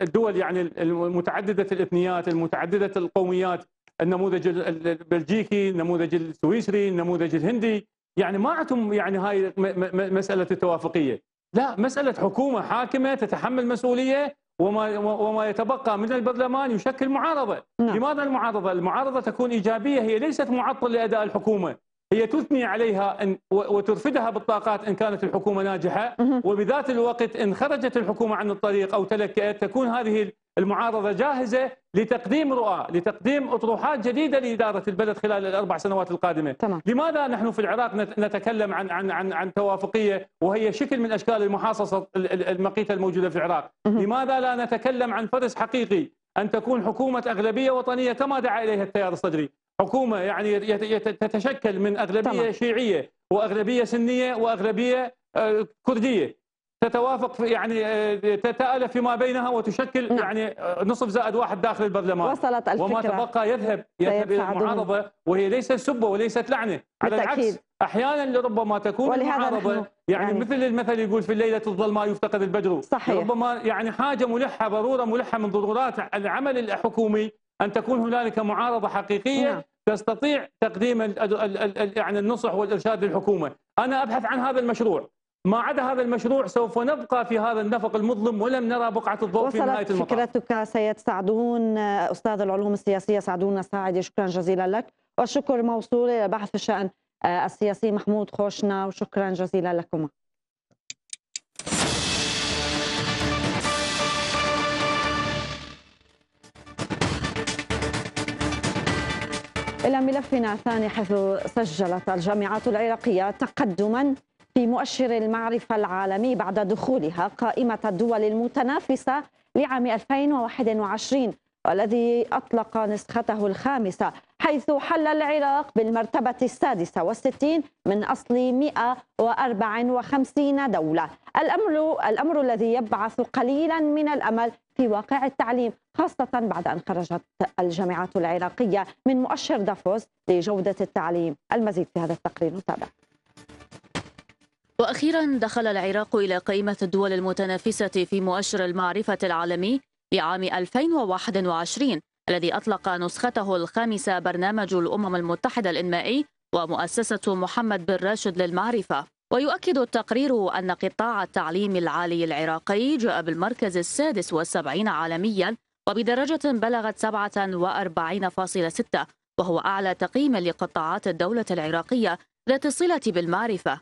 Speaker 4: الدول يعني المتعددة الإثنيات المتعددة القوميات النموذج البلجيكي النموذج السويسري النموذج الهندي يعني ما عندهم يعني هاي مسألة التوافقية. لا مسألة حكومة حاكمة تتحمل مسؤولية وما وما يتبقى من البرلمان يشكل معارضة. نعم. لماذا المعارضة؟ المعارضة تكون إيجابية هي ليست معطل لأداء الحكومة. هي تثني عليها إن وترفدها بالطاقات إن كانت الحكومة ناجحة وبذات الوقت إن خرجت الحكومة عن الطريق أو تلكأت تكون هذه المعارضة جاهزة لتقديم رؤى، لتقديم أطروحات جديدة لإدارة البلد خلال الأربع سنوات القادمة.
Speaker 1: تمام.
Speaker 4: لماذا نحن في العراق نتكلم عن عن عن عن توافقية وهي شكل من أشكال المحاصصة المقيتة الموجودة في العراق؟ لماذا لا نتكلم عن فرس حقيقي أن تكون حكومة أغلبية وطنية كما دعا إليها التيار الصدري، حكومة يعني تتشكل من أغلبية طبعا. شيعية وأغلبية سنية وأغلبية آه، كردية. تتوافق في يعني آه، تتآلف فيما بينها وتشكل نعم. يعني آه، نصف زائد واحد داخل البرلمان.
Speaker 1: وصلت الفكرة.
Speaker 4: وما تبقى يذهب يذهب إلى المعارضة وهي ليست سبة وليست لعنة. على بالتأكيد. العكس أحيانا لربما تكون المعارضة يعني, يعني مثل المثل يقول في الليلة الظلماء يفتقد البدر.
Speaker 1: صحيح.
Speaker 4: ربما يعني حاجة ملحة ضرورة ملحة من ضرورات العمل الحكومي أن تكون هنالك معارضة حقيقية نعم. تستطيع تقديم يعني النصح والإرشاد للحكومة، أنا أبحث عن هذا المشروع، ما عدا هذا المشروع سوف نبقى في هذا النفق المظلم ولم نرى بقعة الضوء في نهاية المطاف.
Speaker 1: فكرتك سيد سعدون أستاذ العلوم السياسية سعدون الساعدي شكرا جزيلا لك والشكر موصول إلى الباحث في الشأن السياسي محمود خوشنا وشكرا جزيلا لكم. إلى ملفنا الثاني حيث سجلت الجامعات العراقية تقدما في مؤشر المعرفة العالمي بعد دخولها قائمة الدول المتنافسة لعام 2021 والذي أطلق نسخته الخامسة حيث حل العراق بالمرتبة السادسة والستين من أصل 154 دولة. الأمر, الأمر الذي يبعث قليلا من الأمل في واقع التعليم خاصة بعد أن خرجت الجامعات العراقية من مؤشر دافوس لجودة التعليم. المزيد في هذا التقرير نتابع.
Speaker 7: وأخيرا دخل العراق إلى قائمة الدول المتنافسة في مؤشر المعرفة العالمي لعام 2021 الذي أطلق نسخته الخامسة برنامج الأمم المتحدة الإنمائي ومؤسسة محمد بن راشد للمعرفة. ويؤكد التقرير أن قطاع التعليم العالي العراقي جاء بالمركز السادس والسبعين عالميا وبدرجة بلغت 47.6 وهو أعلى تقييم لقطاعات الدولة العراقية ذات الصلة بالمعرفة.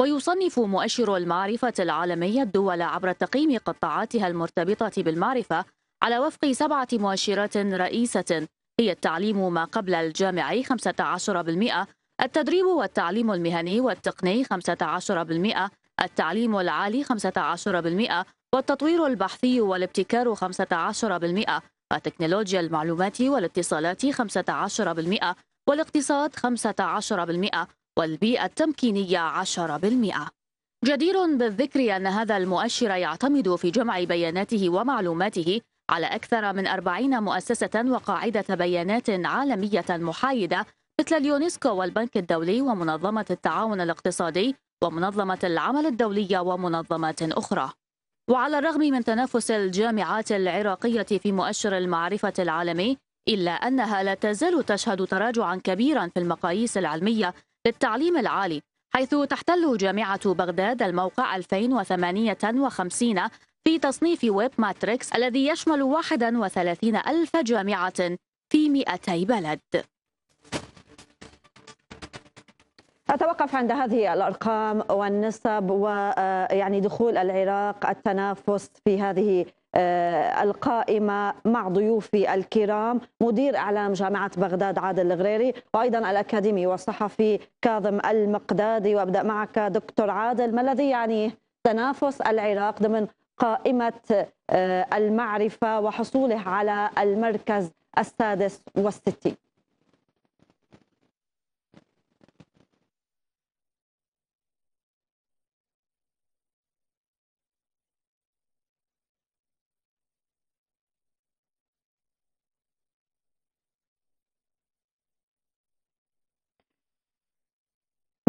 Speaker 7: ويصنف مؤشر المعرفة العالمي الدول عبر تقييم قطاعاتها المرتبطة بالمعرفة على وفق سبعة مؤشرات رئيسة. هي التعليم ما قبل الجامعي 15% التدريب والتعليم المهني والتقني 15% التعليم العالي 15% والتطوير البحثي والابتكار 15% وتكنولوجيا المعلومات والاتصالات 15% والاقتصاد 15% والبيئة التمكينية 10%. جدير بالذكر أن هذا المؤشر يعتمد في جمع بياناته ومعلوماته على أكثر من 40 مؤسسة وقاعدة بيانات عالمية محايدة مثل اليونسكو والبنك الدولي ومنظمة التعاون الاقتصادي ومنظمة العمل الدولية ومنظمات أخرى. وعلى الرغم من تنافس الجامعات العراقية في مؤشر المعرفة العالمي إلا أنها لا تزال تشهد تراجعا كبيرا في المقاييس العلمية للتعليم العالي حيث تحتل جامعة بغداد الموقع 2058 في تصنيف ويب ماتريكس الذي يشمل 31 ألف جامعة في 200 بلد.
Speaker 1: أتوقف عند هذه الأرقام والنسب ويعني دخول العراق التنافس في هذه القائمة مع ضيوفي الكرام مدير إعلام جامعة بغداد عادل الغريري وأيضا الأكاديمي والصحفي كاظم المقدادي. وأبدأ معك دكتور عادل ما الذي يعني تنافس العراق ضمن قائمة آه، المعرفة وحصوله على المركز السادس والستين؟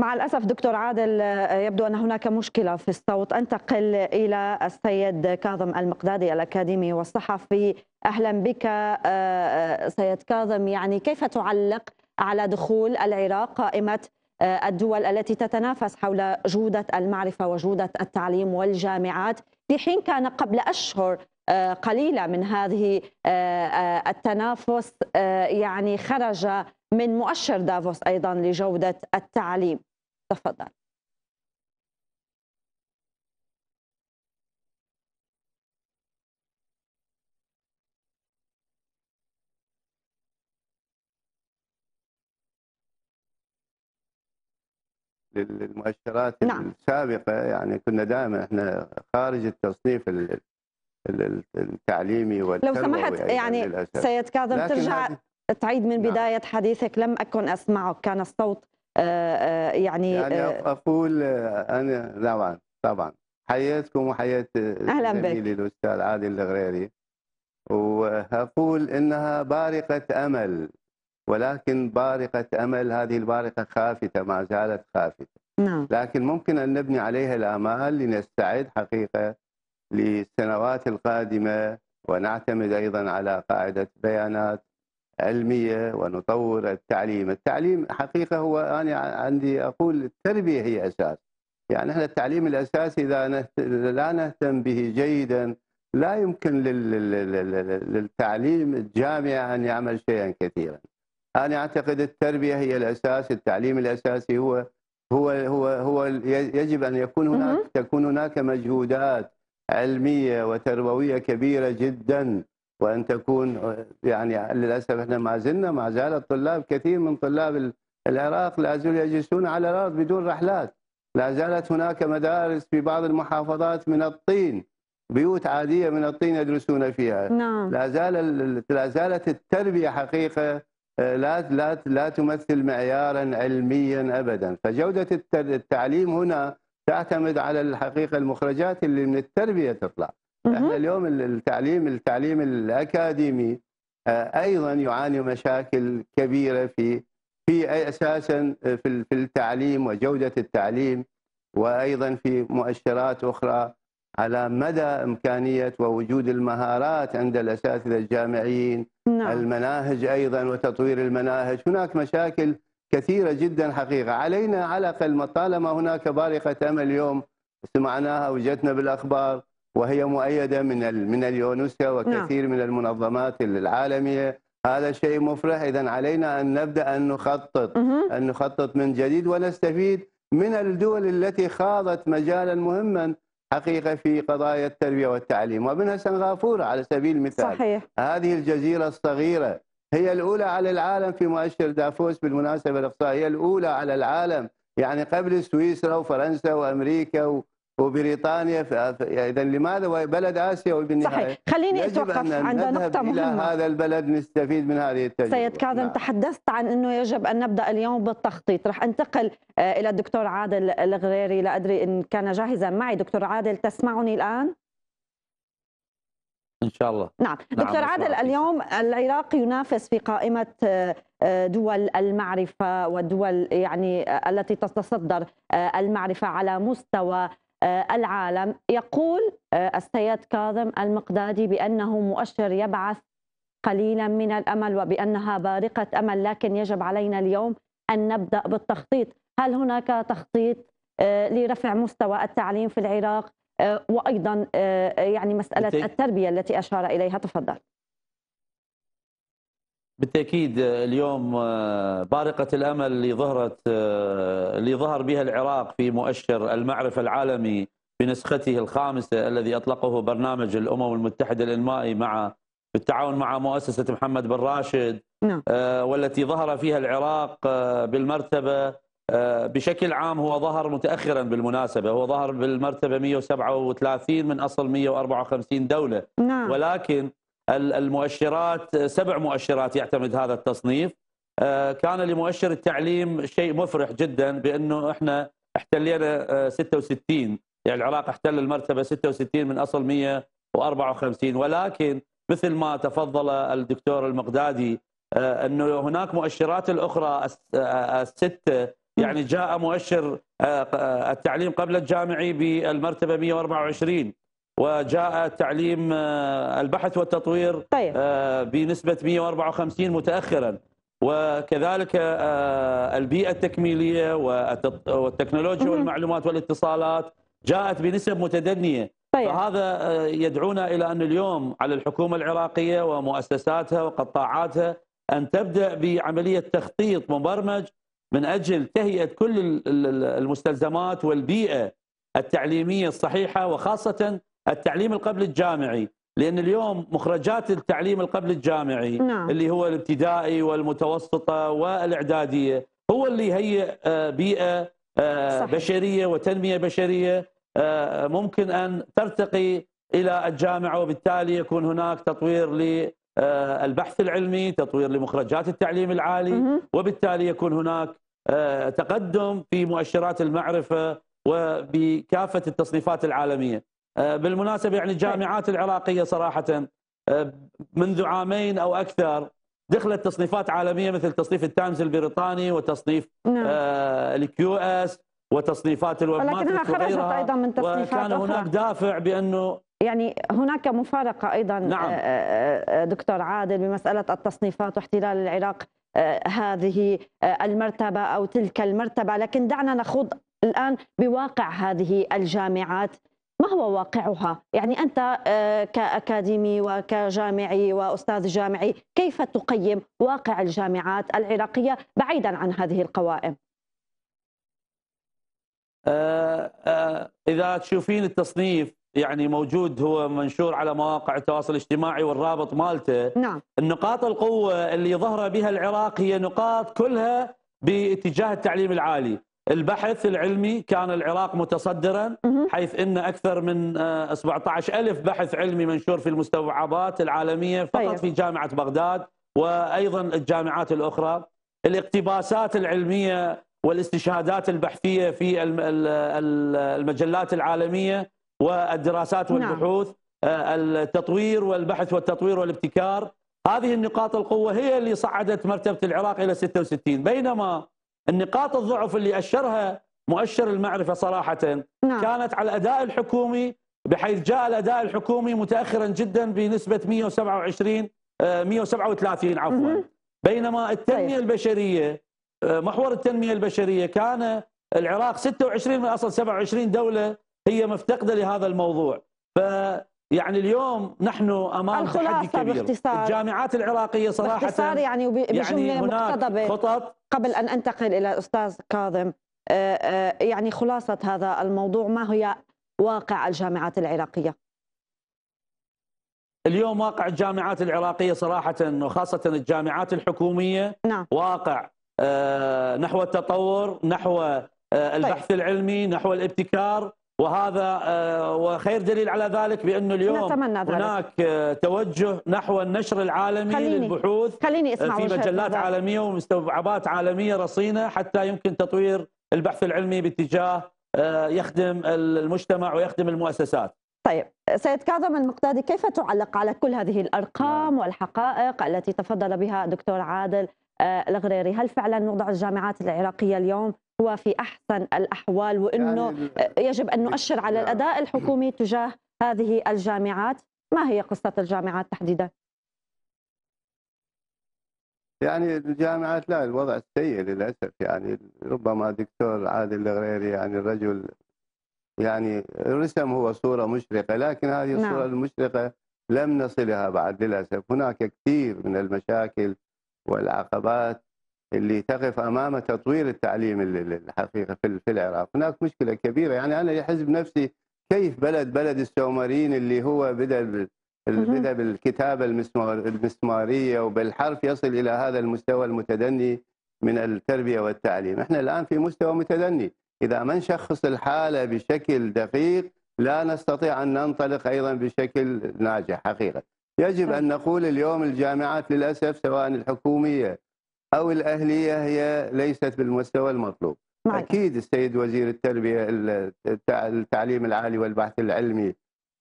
Speaker 1: مع الأسف دكتور عادل آه، يبدو أن هناك مشكلة في الصوت. أنتقل إلى السيد كاظم المقدادي الأكاديمي والصحفي. أهلا بك آه، آه، سيد كاظم. يعني كيف تعلق على دخول العراق قائمة الدول التي تتنافس حول جودة المعرفة وجودة التعليم والجامعات؟ في حين كان قبل أشهر قليلة من هذه التنافس يعني خرج من مؤشر دافوس أيضا لجودة التعليم. تفضل
Speaker 8: للمؤشرات
Speaker 1: نعم.
Speaker 8: السابقة يعني كنا دائما إحنا خارج التصنيف ال- ال- التعليمي
Speaker 1: لو
Speaker 8: والتربوي
Speaker 1: سمحت
Speaker 8: أيضاً
Speaker 1: يعني. سيد كاظم ترجع تعيد من
Speaker 8: نعم.
Speaker 1: بداية حديثك لم أكن أسمعك كان الصوت يعني
Speaker 8: يعني
Speaker 1: آه،
Speaker 8: أقول آه، أنا طبعا طبعا. حييتكم وحييت
Speaker 1: أهلاً بك.
Speaker 8: زميلي الأستاذ عادل الغريري. وأقول إنها بارقة أمل ولكن بارقة أمل هذه البارقة خافتة ما زالت خافتة.
Speaker 1: نعم.
Speaker 8: لكن ممكن أن نبني عليها الآمال لنستعد حقيقة للسنوات القادمة ونعتمد أيضا على قاعدة بيانات علمية ونطور التعليم. التعليم حقيقة هو أنا عندي أقول التربية هي أساس. يعني إحنا التعليم الأساسي إذا نهت- لا نهتم به جيدا لا يمكن لل- لل- لل- للتعليم الجامعة أن يعمل شيئا كثيرا. أنا أعتقد التربية هي الأساس التعليم الأساسي هو هو هو هو يجب أن يكون هناك. تكون هناك مجهودات علمية وتربوية كبيرة جدا. وأن تكون يعني للأسف إحنا ما زلنا ما زال الطلاب كثير من طلاب العراق لا زالوا يجلسون على الأرض بدون رحلات. لا زالت هناك مدارس في بعض المحافظات من الطين بيوت عادية من الطين يدرسون فيها.
Speaker 1: نعم.
Speaker 8: لا زال لا زالت التربية حقيقة لا لا لا تمثل معيارا علميا ابدا. فجودة الت- التعليم هنا تعتمد على الحقيقة المخرجات اللي من التربية تطلع.
Speaker 1: إحنا.
Speaker 8: اليوم التعليم التعليم الأكاديمي آه، أيضا يعاني مشاكل كبيرة في في أساسا في في التعليم وجودة التعليم وأيضا في مؤشرات أخرى على مدى إمكانية ووجود المهارات عند الأساتذة الجامعيين
Speaker 1: نعم.
Speaker 8: المناهج أيضا وتطوير المناهج. هناك مشاكل كثيرة جدا حقيقة. علينا على الأقل طالما هناك بارقة أمل اليوم سمعناها وجدتنا بالأخبار وهي مؤيدة من من اليونسكا وكثير من المنظمات العالمية. هذا شيء مفرح. اذا علينا أن نبدأ أن نخطط. أن نخطط من جديد ونستفيد من الدول التي خاضت مجالا مهما حقيقة في قضايا التربية والتعليم. ومنها سنغافورة على سبيل المثال.
Speaker 1: صحيح.
Speaker 8: هذه الجزيرة الصغيرة هي الأولى على العالم في مؤشر دافوس بالمناسبة الإقصائية. الأولى على العالم يعني قبل سويسرا وفرنسا وأمريكا و- وبريطانيا إذا لماذا؟ بلد آسيا وبالنهاية
Speaker 1: صحيح. خليني
Speaker 8: أن
Speaker 1: عند
Speaker 8: نذهب
Speaker 1: نقطة
Speaker 8: إلى
Speaker 1: مهمة.
Speaker 8: هذا البلد نستفيد من هذه التجربة.
Speaker 1: سيد كاظم
Speaker 8: نعم.
Speaker 1: تحدثت عن إنه يجب أن نبدأ اليوم بالتخطيط، رح أنتقل آه، إلى الدكتور عادل الغريري. لا أدري إن كان جاهزا معي، دكتور عادل تسمعني الآن؟
Speaker 9: إن شاء الله.
Speaker 1: نعم، دكتور
Speaker 9: أسمعك.
Speaker 1: عادل اليوم العراق ينافس في قائمة آه، آه، دول المعرفة والدول يعني التي تتصدر المعرفة على مستوى العالم، يقول آه، السيد كاظم المقدادي بأنه مؤشر يبعث قليلا من الأمل وبأنها بارقة أمل لكن يجب علينا اليوم أن نبدأ بالتخطيط، هل هناك تخطيط آه، لرفع مستوى التعليم في العراق آه، وأيضا آه، يعني مسألة
Speaker 9: بالتأكيد.
Speaker 1: التربية التي أشار إليها تفضل.
Speaker 9: بالتأكيد اليوم آه، بارقة الأمل اللي ظهرت آه، اللي ظهر بها العراق في مؤشر المعرفة العالمي بنسخته الخامسة الذي أطلقه برنامج الأمم المتحدة الانمائي مع بالتعاون مع مؤسسة محمد بن راشد
Speaker 1: نعم.
Speaker 9: آه، والتي ظهر فيها العراق آه، بالمرتبة آه، بشكل عام هو ظهر متاخرا بالمناسبة هو ظهر بالمرتبة 137 من أصل 154 دولة
Speaker 1: نعم
Speaker 9: ولكن المؤشرات سبع مؤشرات يعتمد هذا التصنيف. آه، كان لمؤشر التعليم شيء مفرح جدا بأنه إحنا احتلينا آه، 66 يعني العراق احتل المرتبة 66 من أصل 154 ولكن مثل ما تفضل الدكتور المقدادي آه، أنه هناك مؤشرات الأخرى الس- آه، الستة. يعني جاء مؤشر آه، آه، التعليم قبل الجامعي بالمرتبة 124 وجاء تعليم آه، البحث والتطوير
Speaker 1: طيب.
Speaker 9: آه، بنسبة 154 متأخرا. وكذلك آه، البيئة التكميلية والتكنولوجيا. والمعلومات والاتصالات جاءت بنسب متدنية.
Speaker 1: طيب.
Speaker 9: فهذا يدعونا إلى أن اليوم على الحكومة العراقية ومؤسساتها وقطاعاتها أن تبدأ بعملية تخطيط مبرمج من أجل تهيئة كل ال- ال- المستلزمات والبيئة التعليمية الصحيحة وخاصة التعليم القبل الجامعي لأن اليوم مخرجات التعليم القبل الجامعي
Speaker 1: نعم.
Speaker 9: اللي هو الابتدائي والمتوسطة والإعدادية هو اللي يهيئ آه، بيئة آه،
Speaker 1: صحيح.
Speaker 9: بشرية وتنمية بشرية آه، ممكن أن ترتقي إلى الجامعة وبالتالي يكون هناك تطوير للبحث العلمي تطوير لمخرجات التعليم العالي. وبالتالي يكون هناك تقدم في مؤشرات المعرفة وبكافة التصنيفات العالمية آه، بالمناسبة يعني الجامعات العراقية صراحة آه، منذ عامين أو أكثر دخلت تصنيفات عالمية مثل تصنيف التايمز البريطاني وتصنيف
Speaker 1: نعم.
Speaker 9: الكيو إس وتصنيفات الويب
Speaker 1: ولكنها خرجت أيضا من تصنيفات
Speaker 9: وكان هناك
Speaker 1: أخرى
Speaker 9: دافع بأنه
Speaker 1: يعني هناك مفارقة أيضا
Speaker 9: نعم.
Speaker 1: آه، آه، آه، دكتور عادل بمسألة التصنيفات واحتلال العراق آه، هذه آه، المرتبة أو تلك المرتبة. لكن دعنا نخوض الآن بواقع هذه الجامعات. ما هو واقعها؟ يعني أنت آه، كأكاديمي وكجامعي وأستاذ جامعي كيف تقيم واقع الجامعات العراقية بعيدا عن هذه القوائم؟
Speaker 9: آه، آه، إذا تشوفين التصنيف يعني موجود هو منشور على مواقع التواصل الاجتماعي والرابط مالته
Speaker 1: نعم
Speaker 9: النقاط القوة اللي ظهر بها العراق هي نقاط كلها باتجاه التعليم العالي البحث العلمي كان العراق متصدرا. حيث إن أكثر من آه، 17 ألف بحث علمي منشور في المستوعبات العالمية فقط
Speaker 1: طيب.
Speaker 9: في جامعة بغداد وأيضا الجامعات الأخرى الاقتباسات العلمية والاستشهادات البحثية في الم- ال- ال- المجلات العالمية والدراسات
Speaker 1: نعم.
Speaker 9: والبحوث آه، التطوير والبحث والتطوير والابتكار هذه النقاط القوة هي اللي صعدت مرتبة العراق إلى 66 بينما النقاط الضعف اللي أشرها مؤشر المعرفة صراحة
Speaker 1: نعم
Speaker 9: كانت على الأداء الحكومي بحيث جاء الأداء الحكومي متاخرا جدا بنسبة 127 آه، 137 عفوا
Speaker 1: مهم.
Speaker 9: بينما التنمية
Speaker 1: طيب.
Speaker 9: البشرية آه، محور التنمية البشرية كان العراق 26 من أصل 27 دولة هي مفتقدة لهذا الموضوع ف يعني اليوم نحن أمام تحدي كبير.
Speaker 1: باختصار.
Speaker 9: الجامعات العراقية صراحة
Speaker 1: باختصار يعني
Speaker 9: يعني هناك
Speaker 1: مقتضبة.
Speaker 9: خطط.
Speaker 1: قبل أن أنتقل إلى الأستاذ كاظم آه، آه، يعني خلاصة هذا الموضوع ما هي واقع الجامعات العراقية؟
Speaker 9: اليوم واقع الجامعات العراقية صراحة وخاصة الجامعات الحكومية
Speaker 1: نعم.
Speaker 9: واقع آه، نحو التطور نحو آه، البحث العلمي نحو الابتكار. وهذا آه، وخير دليل على ذلك بانه اليوم
Speaker 1: ذلك.
Speaker 9: هناك آه، توجه نحو النشر العالمي
Speaker 1: خليني
Speaker 9: للبحوث
Speaker 1: خليني أسمع
Speaker 9: في مجلات. عالمية ومستوعبات عالمية رصينة حتى يمكن تطوير البحث العلمي باتجاه آه، يخدم المجتمع ويخدم المؤسسات.
Speaker 1: طيب سيد كاظم المقدادي كيف تعلق على كل هذه الأرقام والحقائق التي تفضل بها دكتور عادل الغريري هل فعلا وضع الجامعات العراقية اليوم هو في أحسن الأحوال وأنه
Speaker 8: يعني
Speaker 1: آه، يجب أن نؤشر على
Speaker 8: نعم.
Speaker 1: الأداء الحكومي تجاه هذه الجامعات ما هي قصة الجامعات تحديدا؟
Speaker 8: يعني الجامعات لا الوضع سيء للأسف يعني ربما دكتور عادل الغريري يعني الرجل يعني رسم هو صورة مشرقة لكن هذه
Speaker 1: نعم.
Speaker 8: الصورة المشرقة لم نصلها بعد للأسف هناك كثير من المشاكل والعقبات اللي تقف أمام تطوير التعليم ال- ال- الحقيقة في في العراق هناك مشكلة كبيرة يعني أنا يحز بنفسي كيف بلد بلد السومريين اللي هو
Speaker 1: بدأ.
Speaker 8: بدأ بالكتابة المسمار المسمارية وبالحرف يصل إلى هذا المستوى المتدني من التربية والتعليم، إحنا الآن في مستوى متدني، إذا ما نشخص الحالة بشكل دقيق لا نستطيع أن ننطلق أيضا بشكل ناجح حقيقة. يجب أن نقول اليوم الجامعات للأسف سواء الحكومية أو الأهلية هي ليست بالمستوى المطلوب.
Speaker 1: معك
Speaker 8: أكيد السيد وزير التربية التع- التعليم العالي والبحث العلمي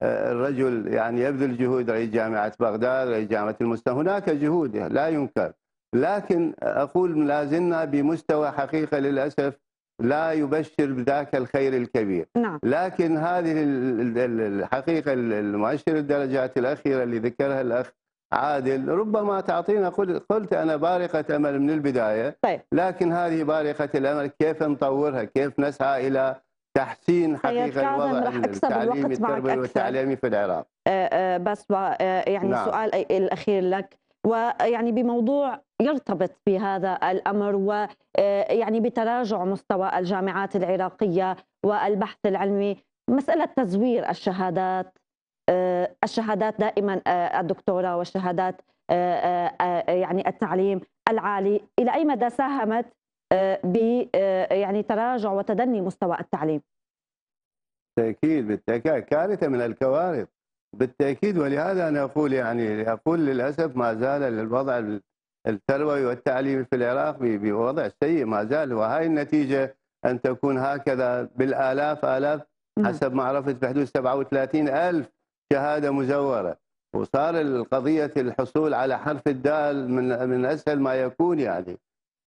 Speaker 8: آه، الرجل يعني يبذل جهود رئيس جامعة بغداد رئيس جامعة المستوى. هناك جهود لا ينكر لكن أقول لا زلنا بمستوى حقيقة للأسف لا يبشر بذاك الخير الكبير.
Speaker 1: نعم.
Speaker 8: لكن هذه ال- ال- ال- الحقيقة ال- المؤشر الدرجات الأخيرة اللي ذكرها الأخ عادل ربما تعطينا قل- قلت أنا بارقة أمل من البداية
Speaker 1: طيب.
Speaker 8: لكن هذه بارقة الأمل كيف نطورها؟ كيف نسعى إلى تحسين حقيقة الوضع التعليمي التربوي. والتعليمي في العراق؟
Speaker 1: آه، آه، بس آه، يعني
Speaker 8: نعم.
Speaker 1: السؤال الأخير لك. ويعني بموضوع يرتبط بهذا الأمر ويعني بتراجع مستوى الجامعات العراقية والبحث العلمي. مسألة تزوير الشهادات آه، الشهادات دائما آه، الدكتوراه والشهادات آه، آه، آه، يعني التعليم العالي. إلى أي مدى ساهمت آه، ب آه، يعني تراجع وتدني مستوى التعليم؟
Speaker 8: بالتأكيد بالتأكيد. كارثة من الكوارث. بالتأكيد ولهذا أنا أقول يعني أقول للأسف ما زال الوضع التربوي والتعليمي في العراق بوضع سيء ما زال. وهاي النتيجة أن تكون هكذا بالآلاف آلاف
Speaker 1: نعم.
Speaker 8: حسب ما عرفت بحدود 37 ألف شهادة مزورة. وصار القضية الحصول على حرف الدال من من أسهل ما يكون يعني.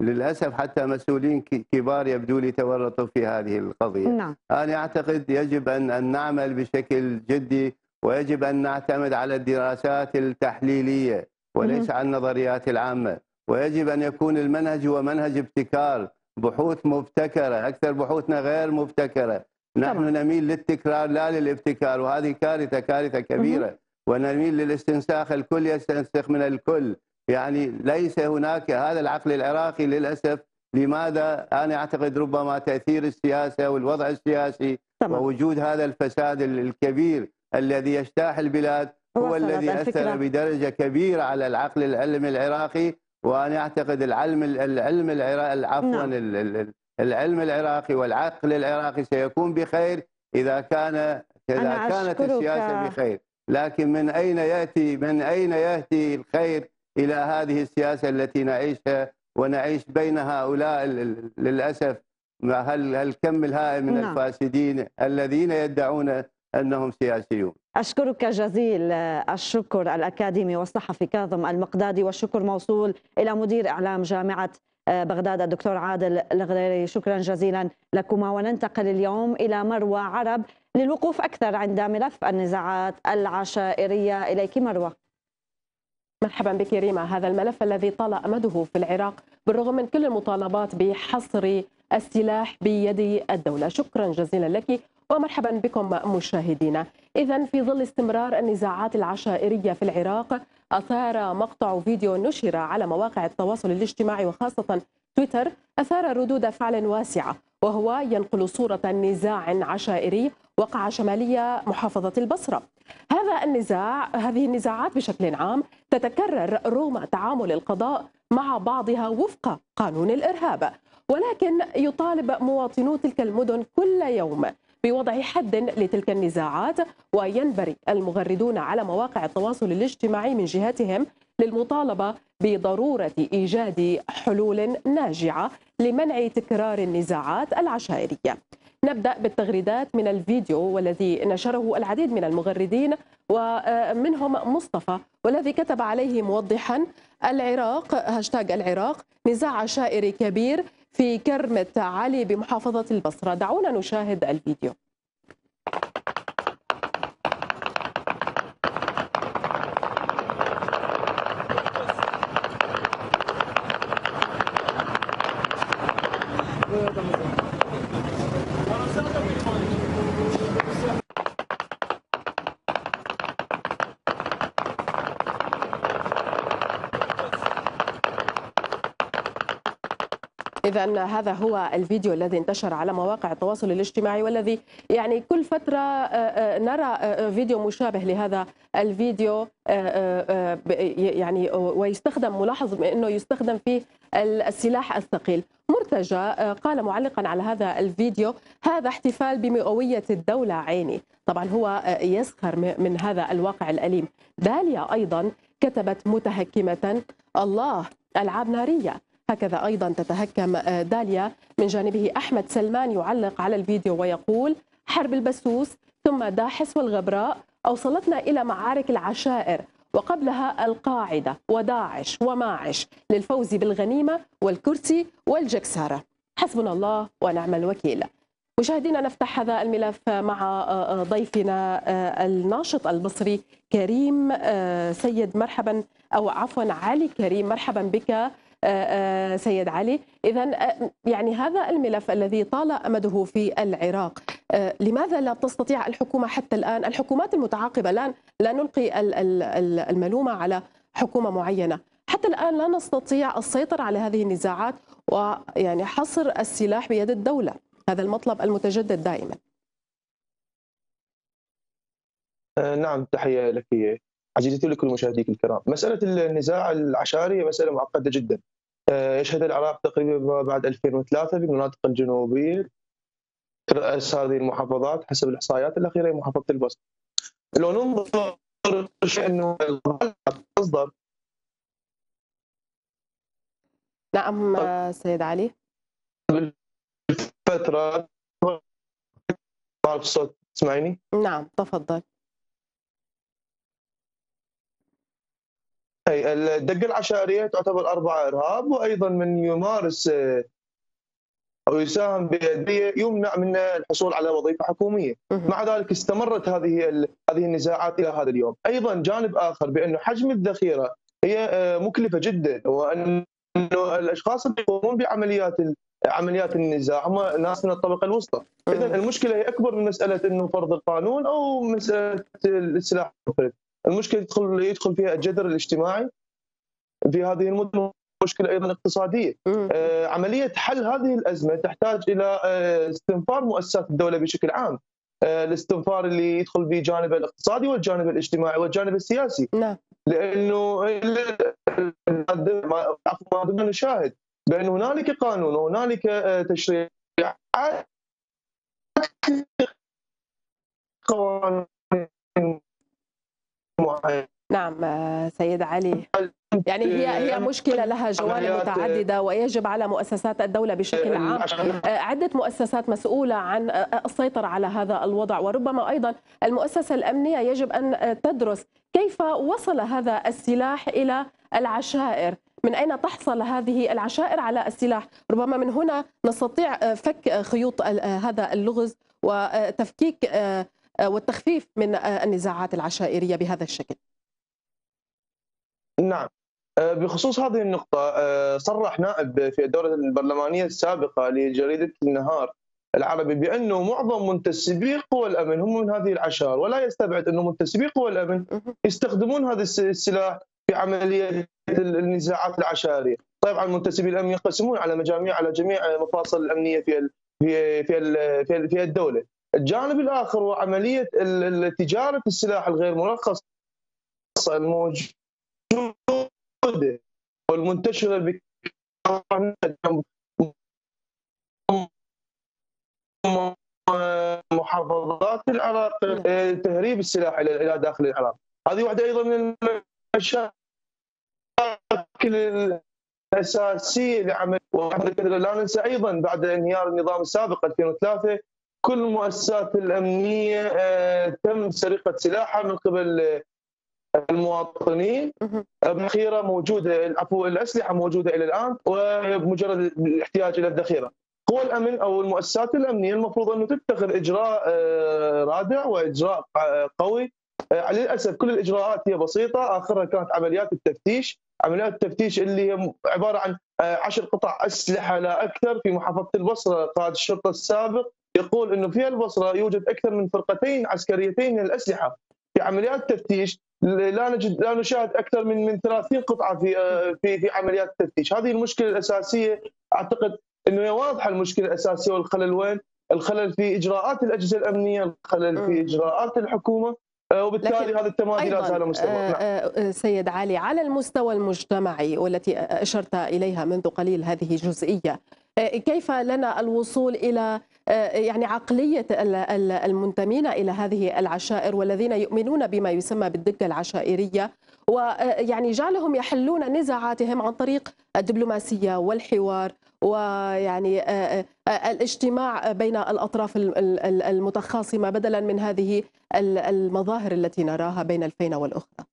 Speaker 8: للأسف حتى مسؤولين كبار يبدو لي تورطوا في هذه القضية.
Speaker 1: نعم.
Speaker 8: أنا أعتقد يجب أن أن نعمل بشكل جدي ويجب أن نعتمد على الدراسات التحليلية وليس على النظريات العامة. ويجب أن يكون المنهج هو منهج ابتكار بحوث مبتكرة أكثر بحوثنا غير مبتكرة. نحن
Speaker 1: طبعاً.
Speaker 8: نميل للتكرار لا للابتكار وهذه كارثة كارثة كبيرة. ونميل للاستنساخ الكل يستنسخ من الكل. يعني ليس هناك هذا العقل العراقي للأسف. لماذا؟ أنا أعتقد ربما تأثير السياسة والوضع السياسي ووجود هذا الفساد ال- الكبير الذي يجتاح البلاد هو الذي. أثر بدرجة كبيرة على العقل العلمي العراقي وأنا أعتقد العلم العلم العراقي عفوا
Speaker 1: نعم.
Speaker 8: ال- ال- العلم العراقي والعقل العراقي سيكون بخير إذا كان إذا كانت. السياسة بخير لكن من أين يأتي من أين يأتي الخير إلى هذه السياسة التي نعيشها ونعيش بين هؤلاء للأسف مع هال- هالكم الهائل من
Speaker 1: نعم.
Speaker 8: الفاسدين الذين يدعون أنهم سياسيون.
Speaker 1: أشكرك جزيل الشكر الأكاديمي والصحفي كاظم المقدادي والشكر موصول إلى مدير إعلام جامعة بغداد الدكتور عادل الغريري. شكرا جزيلا لكما. وننتقل اليوم إلى مروى عرب للوقوف أكثر عند ملف النزاعات العشائرية. إليك مروى.
Speaker 10: مرحبا بك ريما. هذا الملف الذي طال أمده في العراق بالرغم من كل المطالبات بحصر السلاح بيد الدولة. شكرا جزيلا لك. ومرحبا بكم مشاهدينا. اذا في ظل استمرار النزاعات العشائرية في العراق أثار مقطع فيديو نشر على مواقع التواصل الاجتماعي وخاصة تويتر أثار ردود فعل واسعة وهو ينقل صورة نزاع عشائري وقع شمالية محافظة البصرة. هذا النزاع هذه النزاعات بشكل عام تتكرر رغم تعامل القضاء مع بعضها وفق قانون الإرهاب ولكن يطالب مواطنو تلك المدن كل يوم بوضع حد لتلك النزاعات وينبري المغردون على مواقع التواصل الاجتماعي من جهتهم للمطالبة بضرورة إيجاد حلول ناجعة لمنع تكرار النزاعات العشائرية. نبدأ بالتغريدات من الفيديو والذي نشره العديد من المغردين ومنهم مصطفى والذي كتب عليه موضحا العراق هاشتاج العراق نزاع عشائري كبير في كرمة علي بمحافظة البصرة. دعونا نشاهد الفيديو. إذا هذا هو الفيديو الذي انتشر على مواقع التواصل الاجتماعي والذي يعني كل فترة نرى فيديو مشابه لهذا الفيديو يعني ويستخدم ملاحظ أنه يستخدم فيه السلاح الثقيل. مرتجى قال معلقا على هذا الفيديو هذا احتفال بمئوية الدولة عيني. طبعا هو يسخر من هذا الواقع الأليم. داليا أيضا كتبت متهكمة الله ألعاب نارية. هكذا أيضا تتهكم داليا من جانبه أحمد سلمان يعلق على الفيديو ويقول حرب البسوس ثم داحس والغبراء أوصلتنا إلى معارك العشائر وقبلها القاعدة وداعش وماعش للفوز بالغنيمة والكرسي والجكساره حسبنا الله ونعم الوكيل. مشاهدينا نفتح هذا الملف مع ضيفنا الناشط المصري كريم سيد مرحبا أو عفوا علي كريم مرحبا بك. سيد علي. اذا يعني هذا الملف الذي طال أمده في العراق لماذا لا تستطيع الحكومة حتى الآن الحكومات المتعاقبة لا لا نلقي الملومة على حكومة معينة؟ حتى الآن لا نستطيع السيطرة على هذه النزاعات ويعني حصر السلاح بيد الدولة هذا المطلب المتجدد دائما.
Speaker 11: نعم تحية لك. عزيزتي لكل مشاهديك الكرام. مسألة النزاع العشائري مسألة معقدة جدا. يشهد العراق تقريبا بعد 2003 في المناطق الجنوبية. رأس هذه المحافظات حسب الإحصائيات الأخيرة هي محافظة البصرة. لو ننظر إنه تصدر
Speaker 10: نعم سيد علي.
Speaker 11: فتره ما أعرف الصوت تسمعيني؟
Speaker 10: نعم تفضل.
Speaker 11: أي الدقه العشائريه تعتبر اربعه إرهاب وأيضا من يمارس أو يساهم بأدية يمنع منه الحصول على وظيفة حكومية، مع ذلك استمرت هذه هذه النزاعات إلى هذا اليوم، أيضا جانب آخر بأنه حجم الذخيرة هي مكلفة جدا وان الأشخاص اللي يقومون بعمليات عمليات النزاع هم ناس من الطبقة الوسطى، اذا المشكلة هي أكبر من مسألة إنه فرض القانون أو مسألة السلاح المشكلة يدخل يدخل فيها الجذر الاجتماعي في هذه المدن مشكلة أيضا اقتصادية. آه عملية حل هذه الأزمة تحتاج إلى آه استنفار مؤسسات الدولة بشكل عام. آه الاستنفار اللي يدخل في الجانب الاقتصادي والجانب الاجتماعي والجانب السياسي.
Speaker 10: نعم.
Speaker 11: لأنه ما دمنا نشاهد بأن هنالك قانون وهنالك تشريعات. قوانين
Speaker 10: نعم سيد علي. يعني هي هي مشكلة لها جوانب متعددة ويجب على مؤسسات الدولة بشكل عام عدة مؤسسات مسؤولة عن السيطرة على هذا الوضع. وربما أيضا المؤسسة الأمنية يجب أن تدرس كيف وصل هذا السلاح إلى العشائر. من أين تحصل هذه العشائر على السلاح؟ ربما من هنا نستطيع فك خيوط هذا اللغز وتفكيك والتخفيف من النزاعات العشائرية بهذا الشكل.
Speaker 11: نعم. بخصوص هذه النقطة صرح نائب في الدورة البرلمانية السابقة لجريدة النهار العربي بأنه معظم منتسبي قوى الأمن هم من هذه العشائر ولا يستبعد أنه منتسبي قوى الأمن. يستخدمون هذا السلاح في عملية النزاعات العشائرية. طبعا منتسبي الأمن ينقسمون على مجاميع على جميع المفاصل الأمنية في في في في الدولة. الجانب الآخر هو عملية تجارة السلاح الغير مرخص الموجودة والمنتشرة محافظات العراق تهريب السلاح إلى داخل العراق. هذه واحدة أيضا من المشاكل الأساسية لعمل لا ننسى أيضا بعد انهيار النظام السابق 2003 كل المؤسسات الأمنية آه، تم سرقة سلاحها من قبل المواطنين. الذخيرة موجودة عفوا الأسلحة موجودة إلى الآن ومجرد الاحتياج إلى الذخيرة. قوى الأمن أو المؤسسات الأمنية المفروض أنه تتخذ إجراء آه، رادع وإجراء قوي. آه، للأسف كل الإجراءات هي بسيطة. آخرها كانت عمليات التفتيش. عمليات التفتيش اللي هي عبارة عن عشر قطع أسلحة لا أكثر في محافظة البصرة قائد الشرطة السابق. يقول إنه في البصرة يوجد أكثر من فرقتين عسكريتين من الأسلحة في عمليات التفتيش لا نجد لا نشاهد أكثر من من 30 قطعة في في في عمليات التفتيش، هذه المشكلة الأساسية أعتقد إنه واضحة المشكلة الأساسية والخلل وين؟ الخلل في إجراءات الأجهزة الأمنية، الخلل في إجراءات الحكومة وبالتالي هذا التمادي لا زال مستمر
Speaker 10: نعم. سيد علي على المستوى المجتمعي والتي أشرت إليها منذ قليل هذه جزئية كيف لنا الوصول إلى يعني عقلية المنتمين إلى هذه العشائر والذين يؤمنون بما يسمى بالدقه العشائرية ويعني جعلهم يحلون نزاعاتهم عن طريق الدبلوماسية والحوار ويعني الاجتماع بين الأطراف المتخاصمة بدلا من هذه المظاهر التي نراها بين الفينه والأخرى.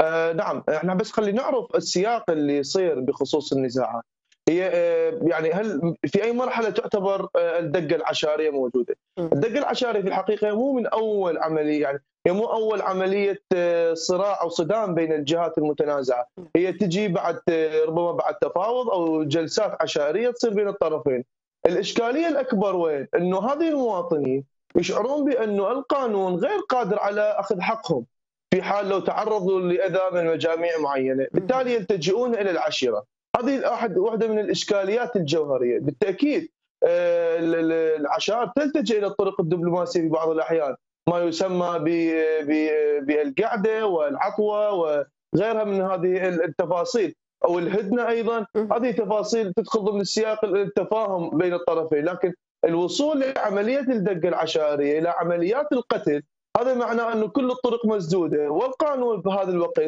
Speaker 11: آه نعم إحنا بس خلينا نعرف السياق اللي يصير بخصوص النزاعات. هي آه، يعني هل في أي مرحلة تعتبر آه، الدقة العشاريه
Speaker 10: موجودة؟
Speaker 11: الدقة العشاريه في الحقيقة مو من أول عملية يعني هي مو أول عملية آه، صراع أو صدام بين الجهات المتنازعة، هي تجي بعد ربما بعد تفاوض أو جلسات عشائريه تصير بين الطرفين. الإشكالية الأكبر وين؟ إنه هذه المواطنين يشعرون بأنه القانون غير قادر على أخذ حقهم في حال لو تعرضوا لأذى من مجاميع معينة، بالتالي يلتجئون إلى العشيرة. هذه احد واحدة من الإشكاليات الجوهرية، بالتأكيد آه، ال- ال- العشائر تلتجئ إلى الطرق الدبلوماسية في بعض الأحيان، ما يسمى بالقعدة والعطوة وغيرها من هذه التفاصيل. أو الهدنة
Speaker 10: أيضا،.
Speaker 11: هذه تفاصيل تدخل ضمن سياق التفاهم بين الطرفين، لكن الوصول لعمليه الدقة العشائرية إلى عمليات القتل هذا معناه انه كل الطرق مسدودة. والقانون بهذا الوقت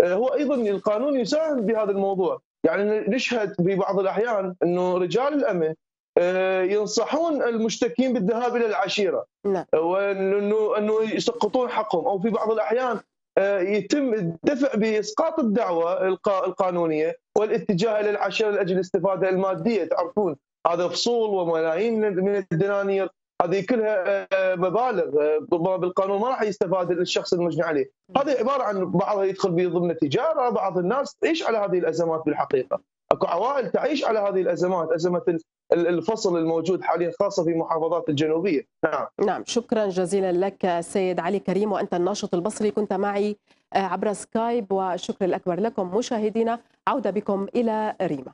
Speaker 11: آه، هو أيضا القانون يساهم بهذا الموضوع. يعني نشهد في بعض الأحيان إنه رجال الامن آه، ينصحون المشتكين بالذهاب إلى العشيرة.
Speaker 10: نعم.
Speaker 11: وانه إنه يسقطون حقهم. أو في بعض الأحيان آه، يتم الدفع بإسقاط الدعوة القا- القانونية والاتجاه إلى العشيرة لأجل الاستفادة المادية. تعرفون هذا فصول وملايين من الدنانير هذه كلها آه، مبالغ آه، بالقانون ما راح يستفاد الشخص المجني عليه. هذه عبارة عن بعضها يدخل به ضمن تجارة بعض الناس تعيش على هذه الأزمات بالحقيقة. أكو عوائل تعيش على هذه الأزمات أزمة ال- ال- الفصل الموجود حاليا خاصة في محافظات الجنوبية. نعم.
Speaker 10: نعم شكرا جزيلا لك سيد علي كريم وأنت الناشط البصري. كنت معي آه، عبر سكايب والشكر الأكبر لكم مشاهدينا. عودة بكم إلى ريما.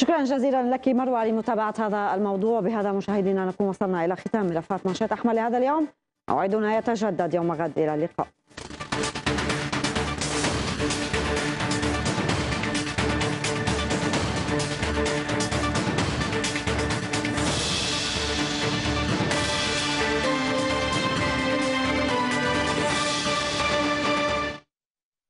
Speaker 1: شكرا جزيلا لك مروه لمتابعه هذا الموضوع. بهذا مشاهدينا نكون وصلنا إلى ختام ملفات منشات أحمد لهذا اليوم. موعدنا يتجدد يوم غد. إلى اللقاء.